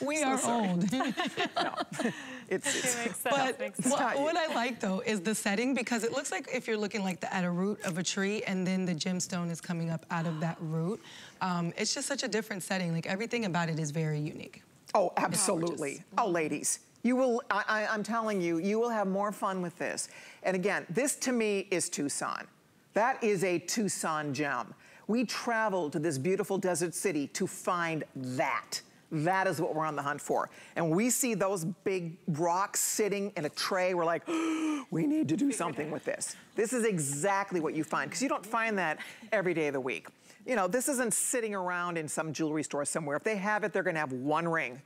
we are sorry. old. It's, it's, Makes. But makes what, what I like though is the setting because it looks like if you're looking like the, at a root of a tree and then the gemstone is coming up out of that root. Um, it's just such a different setting. Like everything about it is very unique. oh, absolutely. Oh, ladies. You will, I, I, I'm telling you, you will have more fun with this. And again, this to me is Tucson. That is a Tucson gem. We traveled to this beautiful desert city to find that. That is what we're on the hunt for. And we see those big rocks sitting in a tray. We're like, we need to do something with this. This is exactly what you find, because you don't find that every day of the week. You know, this isn't sitting around in some jewelry store somewhere. If they have it, they're gonna have one ring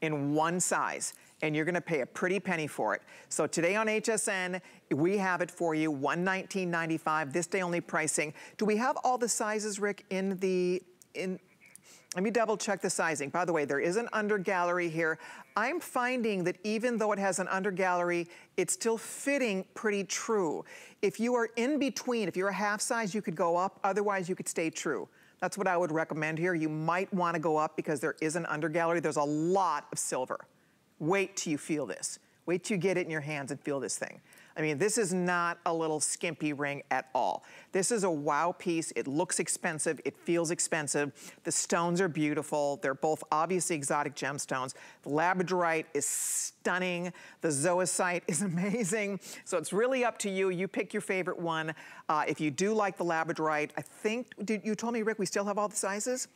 in one size and you're gonna pay a pretty penny for it. So today on HSN, we have it for you, $119.95, this day only pricing. Do we have all the sizes, Rick, in the, in, Let me double check the sizing. By the way, there is an under gallery here. I'm finding that even though it has an under gallery, it's still fitting pretty true. If you are in between, if you're a half size, you could go up. Otherwise, you could stay true. That's what I would recommend here. You might wanna go up because there is an under gallery. There's a lot of silver. Wait till you feel this. Wait till you get it in your hands and feel this thing. I mean, this is not a little skimpy ring at all. This is a wow piece. It looks expensive. It feels expensive. The stones are beautiful. They're both obviously exotic gemstones. The labradorite is stunning. The zoisite is amazing. So it's really up to you. You pick your favorite one. Uh, if you do like the labradorite, I think, did you told me, Rick, we still have all the sizes?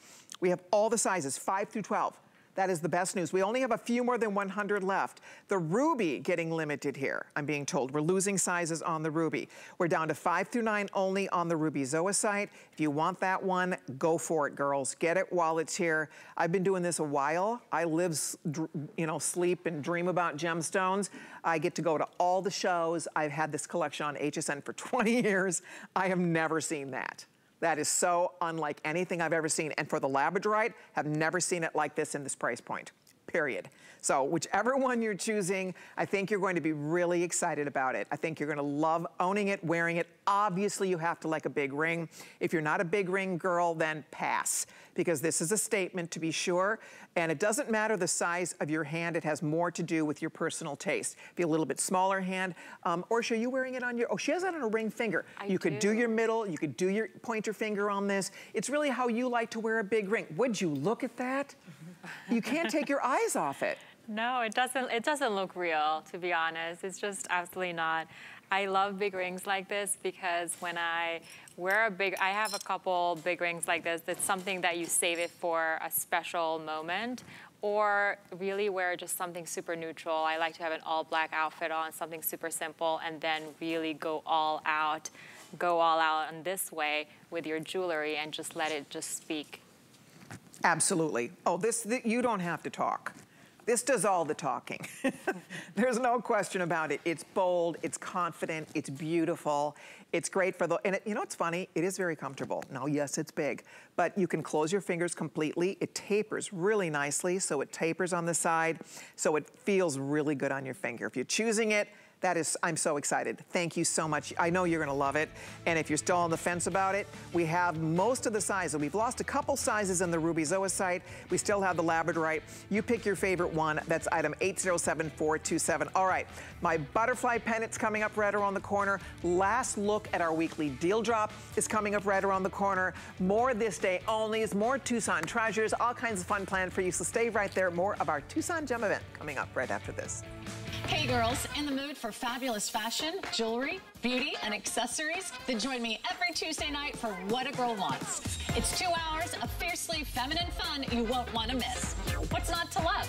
We have all the sizes, 5 through 12. That is the best news. We only have a few more than 100 left. The ruby getting limited here, I'm being told. We're losing sizes on the ruby. We're down to five through nine only on the ruby zoisite. If you want that one, go for it, girls. Get it while it's here. I've been doing this a while. I live, you know, sleep and dream about gemstones. I get to go to all the shows. I've had this collection on HSN for 20 years. I have never seen that. That is so unlike anything I've ever seen. And for the Labradorite, have never seen it like this in this price point, period. So whichever one you're choosing, I think you're going to be really excited about it. I think you're gonna love owning it, wearing it. Obviously, you have to like a big ring. If you're not a big ring girl, then pass, because this is a statement to be sure. And it doesn't matter the size of your hand. It has more to do with your personal taste. If you have a little bit smaller hand, um, or are you wearing it on your, oh, she has it on a ring finger. I you could do. do your middle, you could do your pointer finger on this. It's really how you like to wear a big ring. Would you look at that? you can't take your eyes off it. No, it doesn't, it doesn't look real, to be honest. It's just absolutely not. I love big rings like this because when I wear a big, I have a couple big rings like this. It's something that you save it for a special moment or really wear just something super neutral. I like to have an all black outfit on, something super simple, and then really go all out, go all out in this way with your jewelry and just let it just speak. Absolutely. Oh, this, th you don't have to talk. This does all the talking. There's no question about it. It's bold, it's confident, it's beautiful. It's great for the, and it, you know what's funny? It is very comfortable. Now, yes, it's big, but you can close your fingers completely. It tapers really nicely, so it tapers on the side, so it feels really good on your finger. If you're choosing it, that is, I'm so excited. Thank you so much. I know you're gonna love it. And if you're still on the fence about it, we have most of the sizes. We've lost a couple sizes in the Ruby Zoisite. We still have the Labradorite. You pick your favorite one. That's item 807427. All right, my butterfly pendant's coming up right around the corner. Last look at our weekly deal drop is coming up right around the corner. More this day only is more Tucson treasures, all kinds of fun planned for you. So stay right there. More of our Tucson Gem event coming up right after this. Hey girls, in the mood for fabulous fashion, jewelry, beauty, and accessories? Then join me every Tuesday night for What a Girl Wants. It's two hours of fiercely feminine fun you won't want to miss. What's not to love?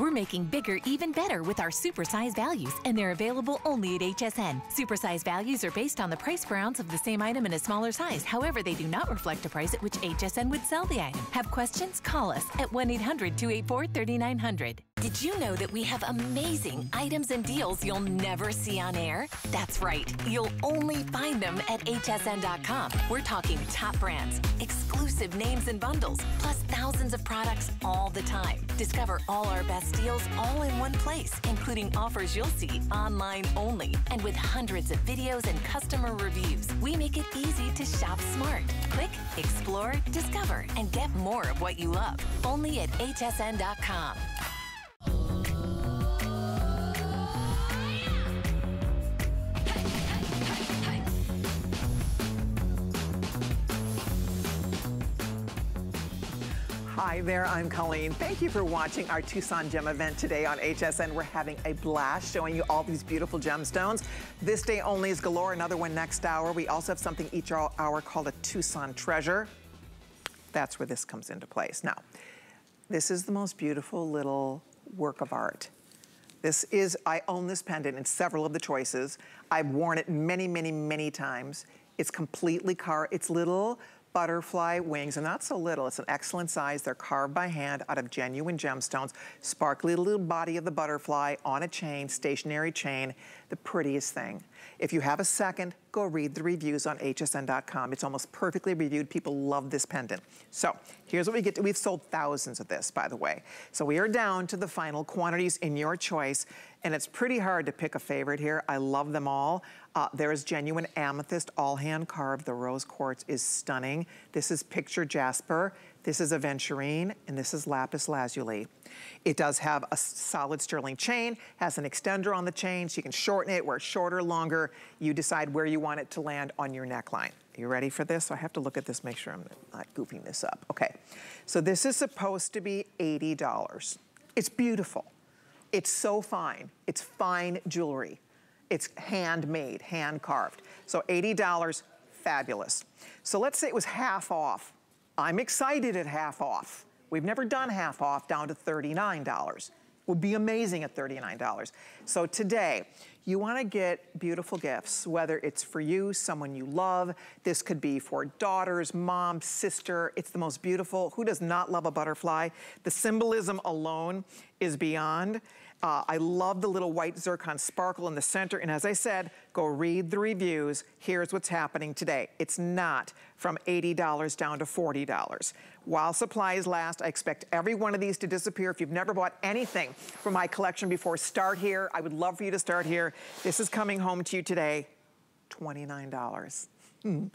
We're making bigger even better with our supersize values, and they're available only at HSN. Supersize values are based on the price per ounce of the same item in a smaller size. However, they do not reflect a price at which HSN would sell the item. Have questions? Call us at 1 800 284 3900. Did you know that we have amazing items and deals you'll never see on air? That's right, you'll only find them at hsn.com. We're talking top brands, exclusive names and bundles, plus thousands of products all the time. Discover all our best deals all in one place, including offers you'll see online only. And with hundreds of videos and customer reviews, we make it easy to shop smart. Click, explore, discover, and get more of what you love. Only at hsn.com. Hi there, I'm Colleen. Thank you for watching our Tucson Gem event today on HSN. We're having a blast showing you all these beautiful gemstones. This day only is galore, another one next hour. We also have something each hour called a Tucson Treasure. That's where this comes into place. Now, this is the most beautiful little work of art. This is, I own this pendant in several of the choices. I've worn it many, many, many times. It's completely car, it's little butterfly wings, and not so little, it's an excellent size. They're carved by hand out of genuine gemstones, sparkly little body of the butterfly on a chain, stationary chain, the prettiest thing. If you have a second, go read the reviews on hsn.com. It's almost perfectly reviewed. People love this pendant. So here's what we get to. We've sold thousands of this, by the way. So we are down to the final quantities in your choice, and it's pretty hard to pick a favorite here. I love them all. Uh, there is genuine amethyst, all hand carved. The rose quartz is stunning. This is picture jasper. This is aventurine, and this is lapis lazuli. It does have a solid sterling chain, has an extender on the chain, so you can shorten it, where it's shorter, longer. You decide where you want it to land on your neckline. Are you ready for this? I have to look at this, make sure I'm not goofing this up. Okay, so this is supposed to be $80. It's beautiful. It's so fine. It's fine jewelry. It's handmade, hand carved. So $80, fabulous. So let's say it was half off. I'm excited at half off. We've never done half off down to $39. Would be amazing at $39. So today, you wanna get beautiful gifts, whether it's for you, someone you love. This could be for daughters, mom, sister. It's the most beautiful. Who does not love a butterfly? The symbolism alone is beyond. Uh, I love the little white zircon sparkle in the center. And as I said, go read the reviews. Here's what's happening today. It's not from $80 down to $40. While supplies last, I expect every one of these to disappear. If you've never bought anything from my collection before, start here. I would love for you to start here. This is coming home to you today, $29. Hmm.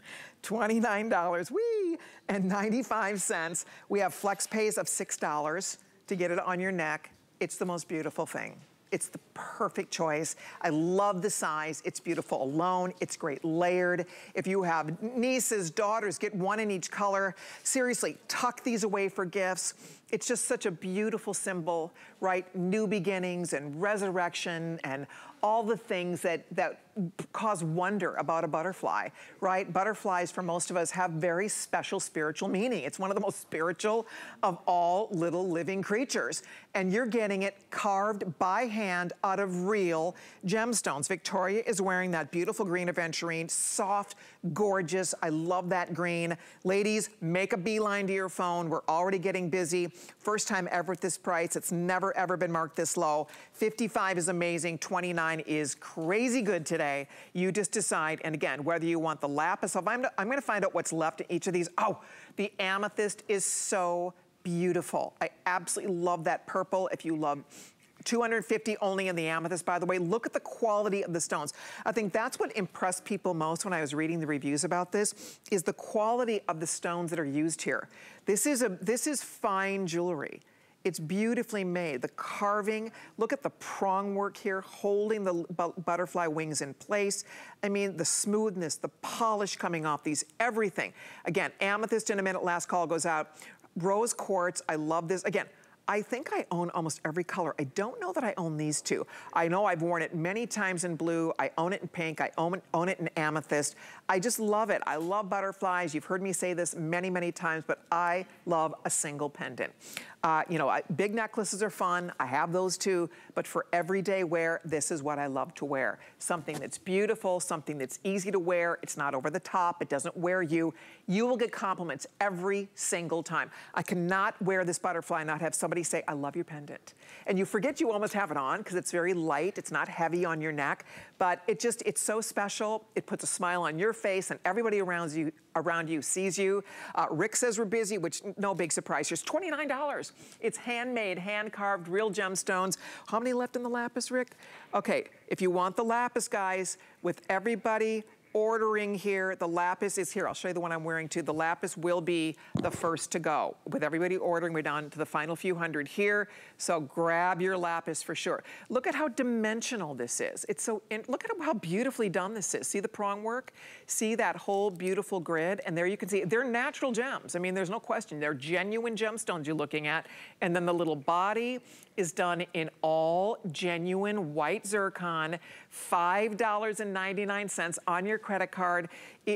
$29, wee, and 95 cents. We have flex pays of $6 to get it on your neck. It's the most beautiful thing. It's the perfect choice. I love the size. It's beautiful alone. It's great layered. If you have nieces, daughters, get one in each color. Seriously, tuck these away for gifts. It's just such a beautiful symbol, right? New beginnings and resurrection and all the things that, that cause wonder about a butterfly, right? Butterflies, for most of us, have very special spiritual meaning. It's one of the most spiritual of all little living creatures. And you're getting it carved by hand out of real gemstones. Victoria is wearing that beautiful green aventurine, soft, gorgeous. I love that green. Ladies, make a beeline to your phone. We're already getting busy. First time ever at this price. It's never, ever been marked this low. 55 is amazing. 29 is crazy good today. You just decide, and again, whether you want the lapis, I'm, I'm gonna find out what's left in each of these. Oh, the amethyst is so beautiful. I absolutely love that purple. If you love 250 only in the amethyst, by the way. Look at the quality of the stones. I think that's what impressed people most when I was reading the reviews about this, is the quality of the stones that are used here. This is, a, this is fine jewelry. It's beautifully made. The carving, look at the prong work here, holding the butterfly wings in place. I mean, the smoothness, the polish coming off these, everything. Again, amethyst in a minute, last call goes out. Rose quartz, I love this. Again, I think I own almost every color. I don't know that I own these two. I know I've worn it many times in blue. I own it in pink. I own it, own it in amethyst. I just love it. I love butterflies. You've heard me say this many, many times, but I love a single pendant. Uh, you know, I, big necklaces are fun. I have those too. But for everyday wear, this is what I love to wear. Something that's beautiful, something that's easy to wear. It's not over the top. It doesn't wear you. You will get compliments every single time. I cannot wear this butterfly and not have somebody say, I love your pendant. And you forget you almost have it on because it's very light. It's not heavy on your neck. But it just, it's so special. It puts a smile on your face and everybody around you around you sees you. Uh, Rick says we're busy, which no big surprise. Here's $29. It's handmade, hand-carved, real gemstones. How many left in the lapis, Rick? Okay, if you want the lapis, guys, with everybody ordering here. The lapis is here. I'll show you the one I'm wearing too. The lapis will be the first to go. With everybody ordering, we're down to the final few hundred here. So grab your lapis for sure. Look at how dimensional this is. It's so, look at how beautifully done this is. See the prong work? See that whole beautiful grid? And there you can see, they're natural gems. I mean, there's no question. They're genuine gemstones you're looking at. And then the little body is done in all genuine white zircon, $5.99 on your credit card.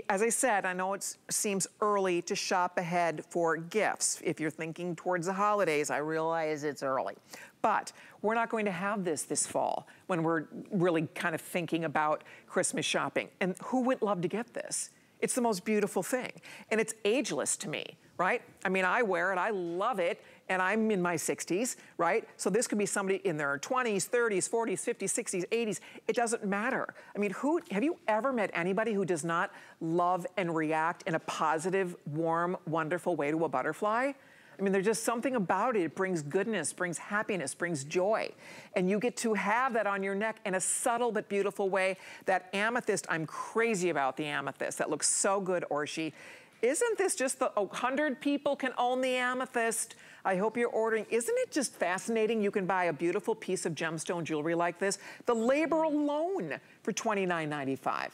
As I said, I know it seems early to shop ahead for gifts. If you're thinking towards the holidays, I realize it's early. But we're not going to have this this fall when we're really kind of thinking about Christmas shopping. And who would love to get this? It's the most beautiful thing. And it's ageless to me, right? I mean, I wear it, I love it and I'm in my 60s, right? So this could be somebody in their 20s, 30s, 40s, 50s, 60s, 80s. It doesn't matter. I mean, who have you ever met anybody who does not love and react in a positive, warm, wonderful way to a butterfly? I mean, there's just something about it. It brings goodness, brings happiness, brings joy. And you get to have that on your neck in a subtle but beautiful way. That amethyst, I'm crazy about the amethyst. That looks so good, Orshi. Isn't this just the 100 people can own the amethyst? I hope you're ordering. Isn't it just fascinating? You can buy a beautiful piece of gemstone jewelry like this. The labor mm-hmm. alone for $29.95.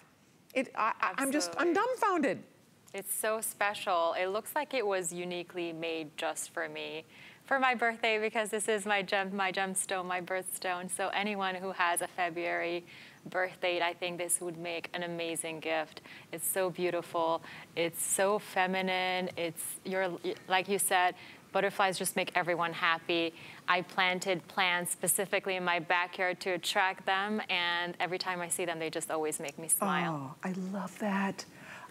It, I, I'm just, I'm dumbfounded. It's so special. It looks like it was uniquely made just for me for my birthday because this is my gem, my gemstone, my birthstone. So anyone who has a February birth date, I think this would make an amazing gift. It's so beautiful. It's so feminine. It's you're like you said, Butterflies just make everyone happy. I planted plants specifically in my backyard to attract them, and every time I see them, they just always make me smile. Oh, I love that.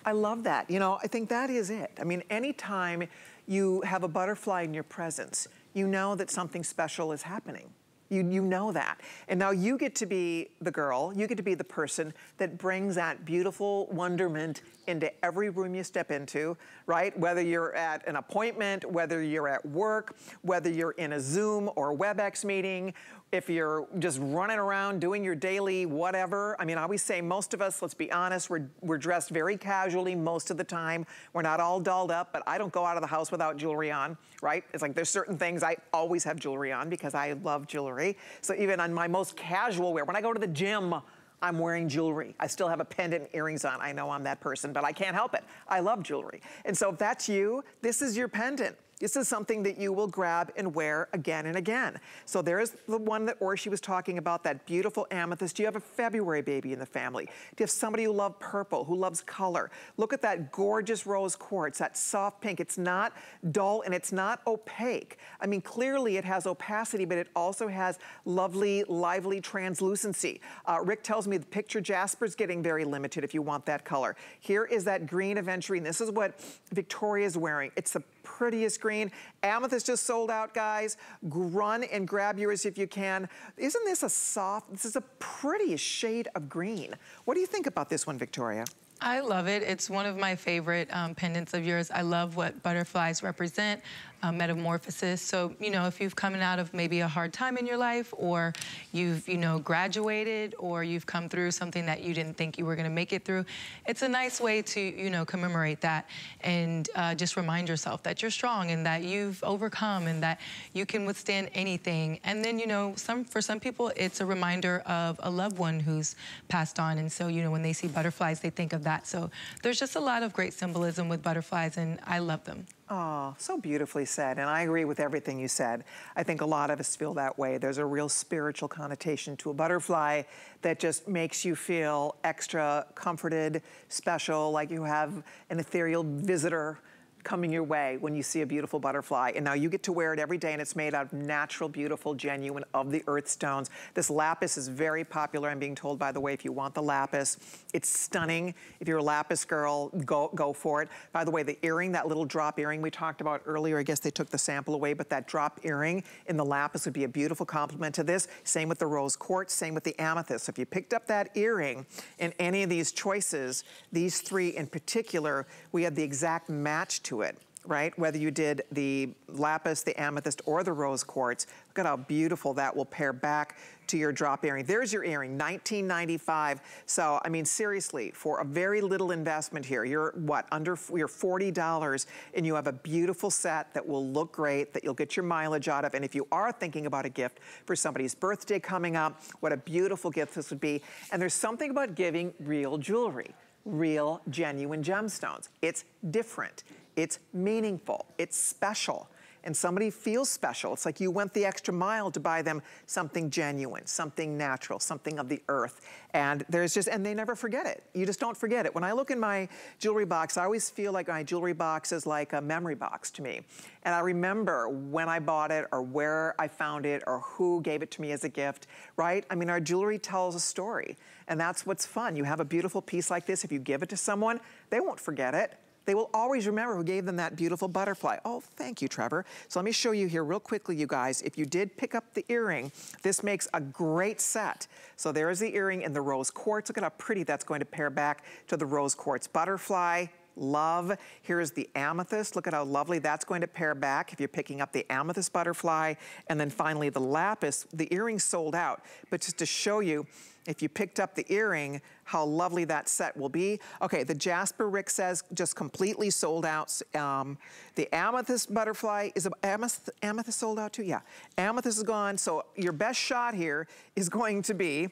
I love that. You know, I think that is it. I mean, anytime you have a butterfly in your presence, you know that something special is happening. You, you know that. And now you get to be the girl, you get to be the person that brings that beautiful wonderment into every room you step into, right? Whether you're at an appointment, whether you're at work, whether you're in a Zoom or WebEx meeting, if you're just running around doing your daily whatever. I mean, I always say most of us, let's be honest, we're, we're dressed very casually most of the time. We're not all dolled up, but I don't go out of the house without jewelry on, right? It's like there's certain things I always have jewelry on because I love jewelry. So even on my most casual wear, when I go to the gym, I'm wearing jewelry. I still have a pendant and earrings on. I know I'm that person, but I can't help it. I love jewelry. And so if that's you, this is your pendant. This is something that you will grab and wear again and again. So there's the one that Orshi was talking about, that beautiful amethyst. Do you have a February baby in the family? Do you have somebody who loves purple, who loves color? Look at that gorgeous rose quartz, that soft pink. It's not dull and it's not opaque. I mean, clearly it has opacity, but it also has lovely, lively translucency. Uh, Rick tells me the picture Jasper's getting very limited if you want that color. Here is that green aventurine. This is what Victoria's wearing. It's the prettiest green. Amethyst just sold out, guys. Run and grab yours if you can. Isn't this a soft, this is a prettiest shade of green. What do you think about this one, Victoria? I love it. It's one of my favorite um, pendants of yours. I love what butterflies represent uh, metamorphosis. So, you know, if you've come out of maybe a hard time in your life or you've, you know, graduated or you've come through something that you didn't think you were gonna make it through, it's a nice way to, you know, commemorate that and uh, just remind yourself that you're strong and that you've overcome and that you can withstand anything. And then, you know, some for some people, it's a reminder of a loved one who's passed on. And so, you know, when they see butterflies, they think of that. So there's just a lot of great symbolism with butterflies and I love them. Oh, so beautifully said. And I agree with everything you said. I think a lot of us feel that way. There's a real spiritual connotation to a butterfly that just makes you feel extra comforted, special, like you have an ethereal visitor coming your way when you see a beautiful butterfly. And now you get to wear it every day and it's made out of natural, beautiful, genuine of the earth stones. This lapis is very popular. I'm being told, by the way, if you want the lapis, it's stunning. If you're a lapis girl, go, go for it. By the way, the earring, that little drop earring we talked about earlier, I guess they took the sample away, but that drop earring in the lapis would be a beautiful complement to this. Same with the rose quartz, same with the amethyst. So if you picked up that earring in any of these choices, these three in particular, we had the exact match to it right? Whether you did the lapis, the amethyst, or the rose quartz. Look at how beautiful that will pair back to your drop earring. There's your earring, 1995. So, I mean, seriously, for a very little investment here, you're what, under, you're $40 and you have a beautiful set that will look great, that you'll get your mileage out of. And if you are thinking about a gift for somebody's birthday coming up, what a beautiful gift this would be. And there's something about giving real jewelry real, genuine gemstones. It's different. It's meaningful. It's special. and somebody feels special. It's like you went the extra mile to buy them something genuine, something natural, something of the earth. And there's just, and they never forget it. You just don't forget it. When I look in my jewelry box, I always feel like my jewelry box is like a memory box to me. And I remember when I bought it or where I found it or who gave it to me as a gift, right? I mean, our jewelry tells a story. And that's what's fun. You have a beautiful piece like this. If you give it to someone, they won't forget it. They will always remember who gave them that beautiful butterfly. Oh, thank you, Trevor. So let me show you here real quickly, you guys. If you did pick up the earring, this makes a great set. So there's the earring in the rose quartz. Look at how pretty that's going to pair back to the rose quartz butterfly love. Here's the amethyst. Look at how lovely that's going to pair back if you're picking up the amethyst butterfly. And then finally the lapis, the earring sold out. But just to show you, if you picked up the earring, how lovely that set will be. Okay, the Jasper, Rick says, just completely sold out. Um, the Amethyst butterfly, is Amethyst, Amethyst sold out too? Yeah, Amethyst is gone. So your best shot here is going to be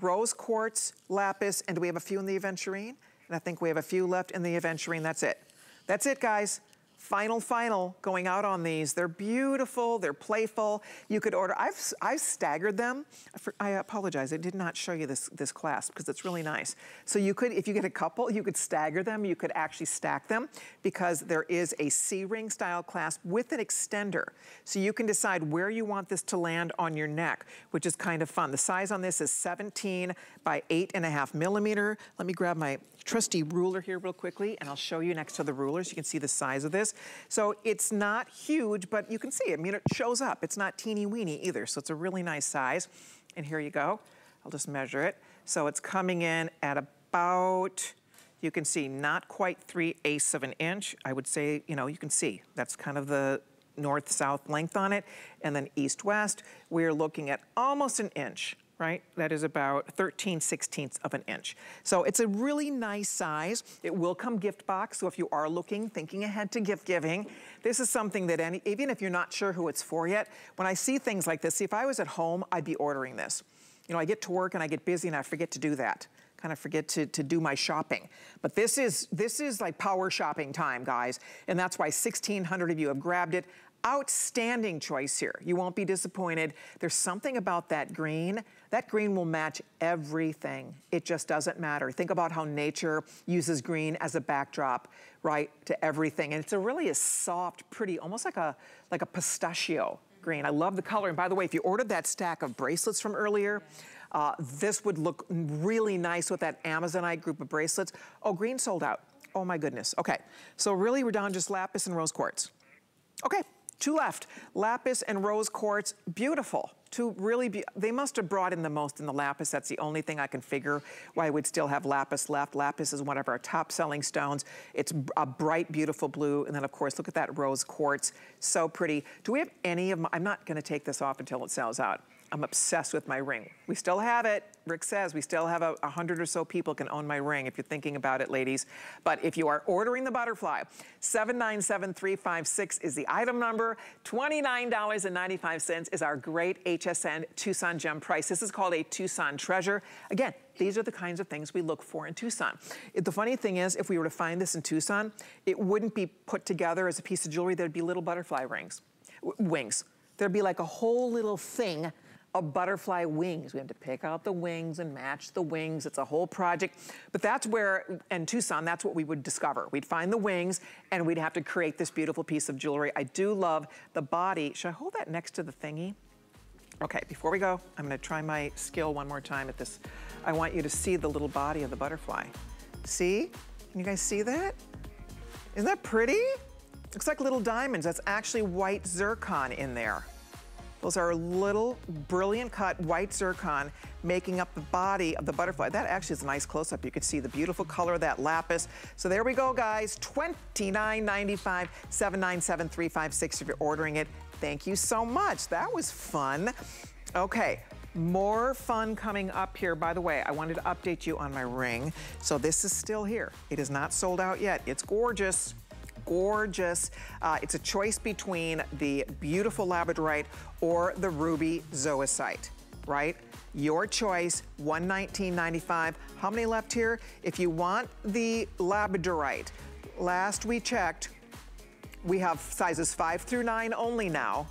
rose quartz, lapis, and do we have a few in the aventurine? And I think we have a few left in the aventurine, that's it. That's it, guys final, final going out on these. They're beautiful, they're playful. You could order, I've, I've staggered them. I apologize, I did not show you this, this clasp because it's really nice. So you could, if you get a couple, you could stagger them, you could actually stack them because there is a C-ring style clasp with an extender. So you can decide where you want this to land on your neck, which is kind of fun. The size on this is 17 by eight and a half millimeter. Let me grab my trusty ruler here real quickly, and I'll show you next to the rulers. You can see the size of this. So it's not huge, but you can see, I mean, it shows up. It's not teeny weeny either, so it's a really nice size. And here you go. I'll just measure it. So it's coming in at about, you can see not quite 3 eighths of an inch. I would say, you know, you can see that's kind of the north-south length on it. And then east-west, we're looking at almost an inch right? That is about 13 sixteenths of an inch. So it's a really nice size. It will come gift box, so if you are looking, thinking ahead to gift giving, this is something that any, even if you're not sure who it's for yet, when I see things like this, see if I was at home, I'd be ordering this. You know, I get to work and I get busy and I forget to do that kind of forget to, to do my shopping. But this is, this is like power shopping time, guys. And that's why 1,600 of you have grabbed it. Outstanding choice here. You won't be disappointed. There's something about that green that green will match everything. It just doesn't matter. Think about how nature uses green as a backdrop, right, to everything. And it's a really a soft, pretty, almost like a, like a pistachio green. I love the color. And by the way, if you ordered that stack of bracelets from earlier, uh, this would look really nice with that Amazonite group of bracelets. Oh, green sold out. Oh my goodness. Okay, so really we're down just lapis and rose quartz. Okay, two left. Lapis and rose quartz, beautiful to really be, they must have brought in the most in the lapis. That's the only thing I can figure why we'd still have lapis left. Lapis is one of our top selling stones. It's a bright, beautiful blue. And then of course, look at that rose quartz. So pretty. Do we have any of my, I'm not gonna take this off until it sells out. I'm obsessed with my ring. We still have it. Rick says we still have a, a, hundred or so people can own my ring if you're thinking about it, ladies. But if you are ordering the butterfly, 797356 is the item number. $29.95 is our great HSN Tucson gem price. This is called a Tucson treasure. Again, these are the kinds of things we look for in Tucson. The funny thing is, if we were to find this in Tucson, it wouldn't be put together as a piece of jewelry. There'd be little butterfly rings, wings. There'd be like a whole little thing of butterfly wings. We have to pick out the wings and match the wings. It's a whole project. But that's where, in Tucson, that's what we would discover. We'd find the wings and we'd have to create this beautiful piece of jewelry. I do love the body. Should I hold that next to the thingy? Okay, before we go, I'm gonna try my skill one more time at this. I want you to see the little body of the butterfly. See? Can you guys see that? Isn't that pretty? Looks like little diamonds. That's actually white zircon in there. Those are little brilliant cut white zircon making up the body of the butterfly. That actually is a nice close-up. You can see the beautiful color of that lapis. So there we go, guys. $29.95, $797-356 if you're ordering it. Thank you so much. That was fun. Okay, more fun coming up here. By the way, I wanted to update you on my ring. So this is still here. It is not sold out yet. It's gorgeous gorgeous. Uh, it's a choice between the beautiful labradorite or the ruby zoisite, right? Your choice, $119.95. How many left here? If you want the labradorite, last we checked, We have sizes five through nine only now.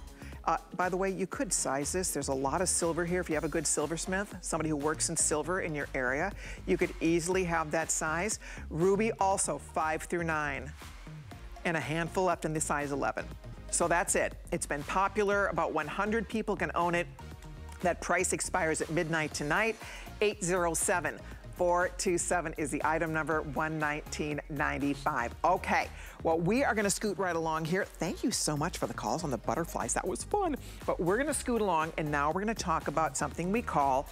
Uh, by the way, you could size this. There's a lot of silver here. If you have a good silversmith, somebody who works in silver in your area, you could easily have that size. Ruby also five through nine and a handful left in the size 11. So that's it. It's been popular. About 100 people can own it. That price expires at midnight tonight. 807 427 is the item number 119.95. Okay, well, we are gonna scoot right along here. Thank you so much for the calls on the butterflies. That was fun. But we're gonna scoot along and now we're gonna talk about something we call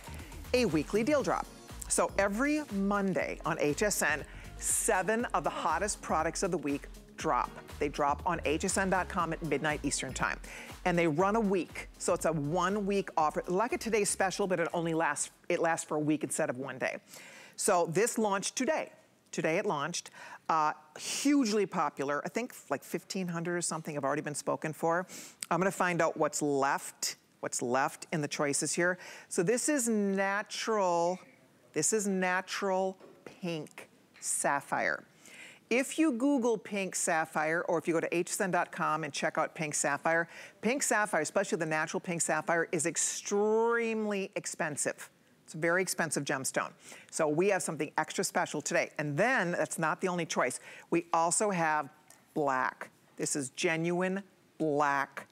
a weekly deal drop. So every Monday on HSN, seven of the hottest products of the week drop. They drop on hsn.com at midnight Eastern time. And they run a week. So it's a one week offer. Like a today's special, but it only lasts, it lasts for a week instead of one day. So this launched today. Today it launched. Uh, hugely popular. I think like 1,500 or something have already been spoken for. I'm gonna find out what's left, what's left in the choices here. So this is natural, this is natural pink sapphire. If you Google pink sapphire, or if you go to hsn.com and check out pink sapphire, pink sapphire, especially the natural pink sapphire, is extremely expensive. It's a very expensive gemstone. So we have something extra special today. And then, that's not the only choice. We also have black. This is genuine black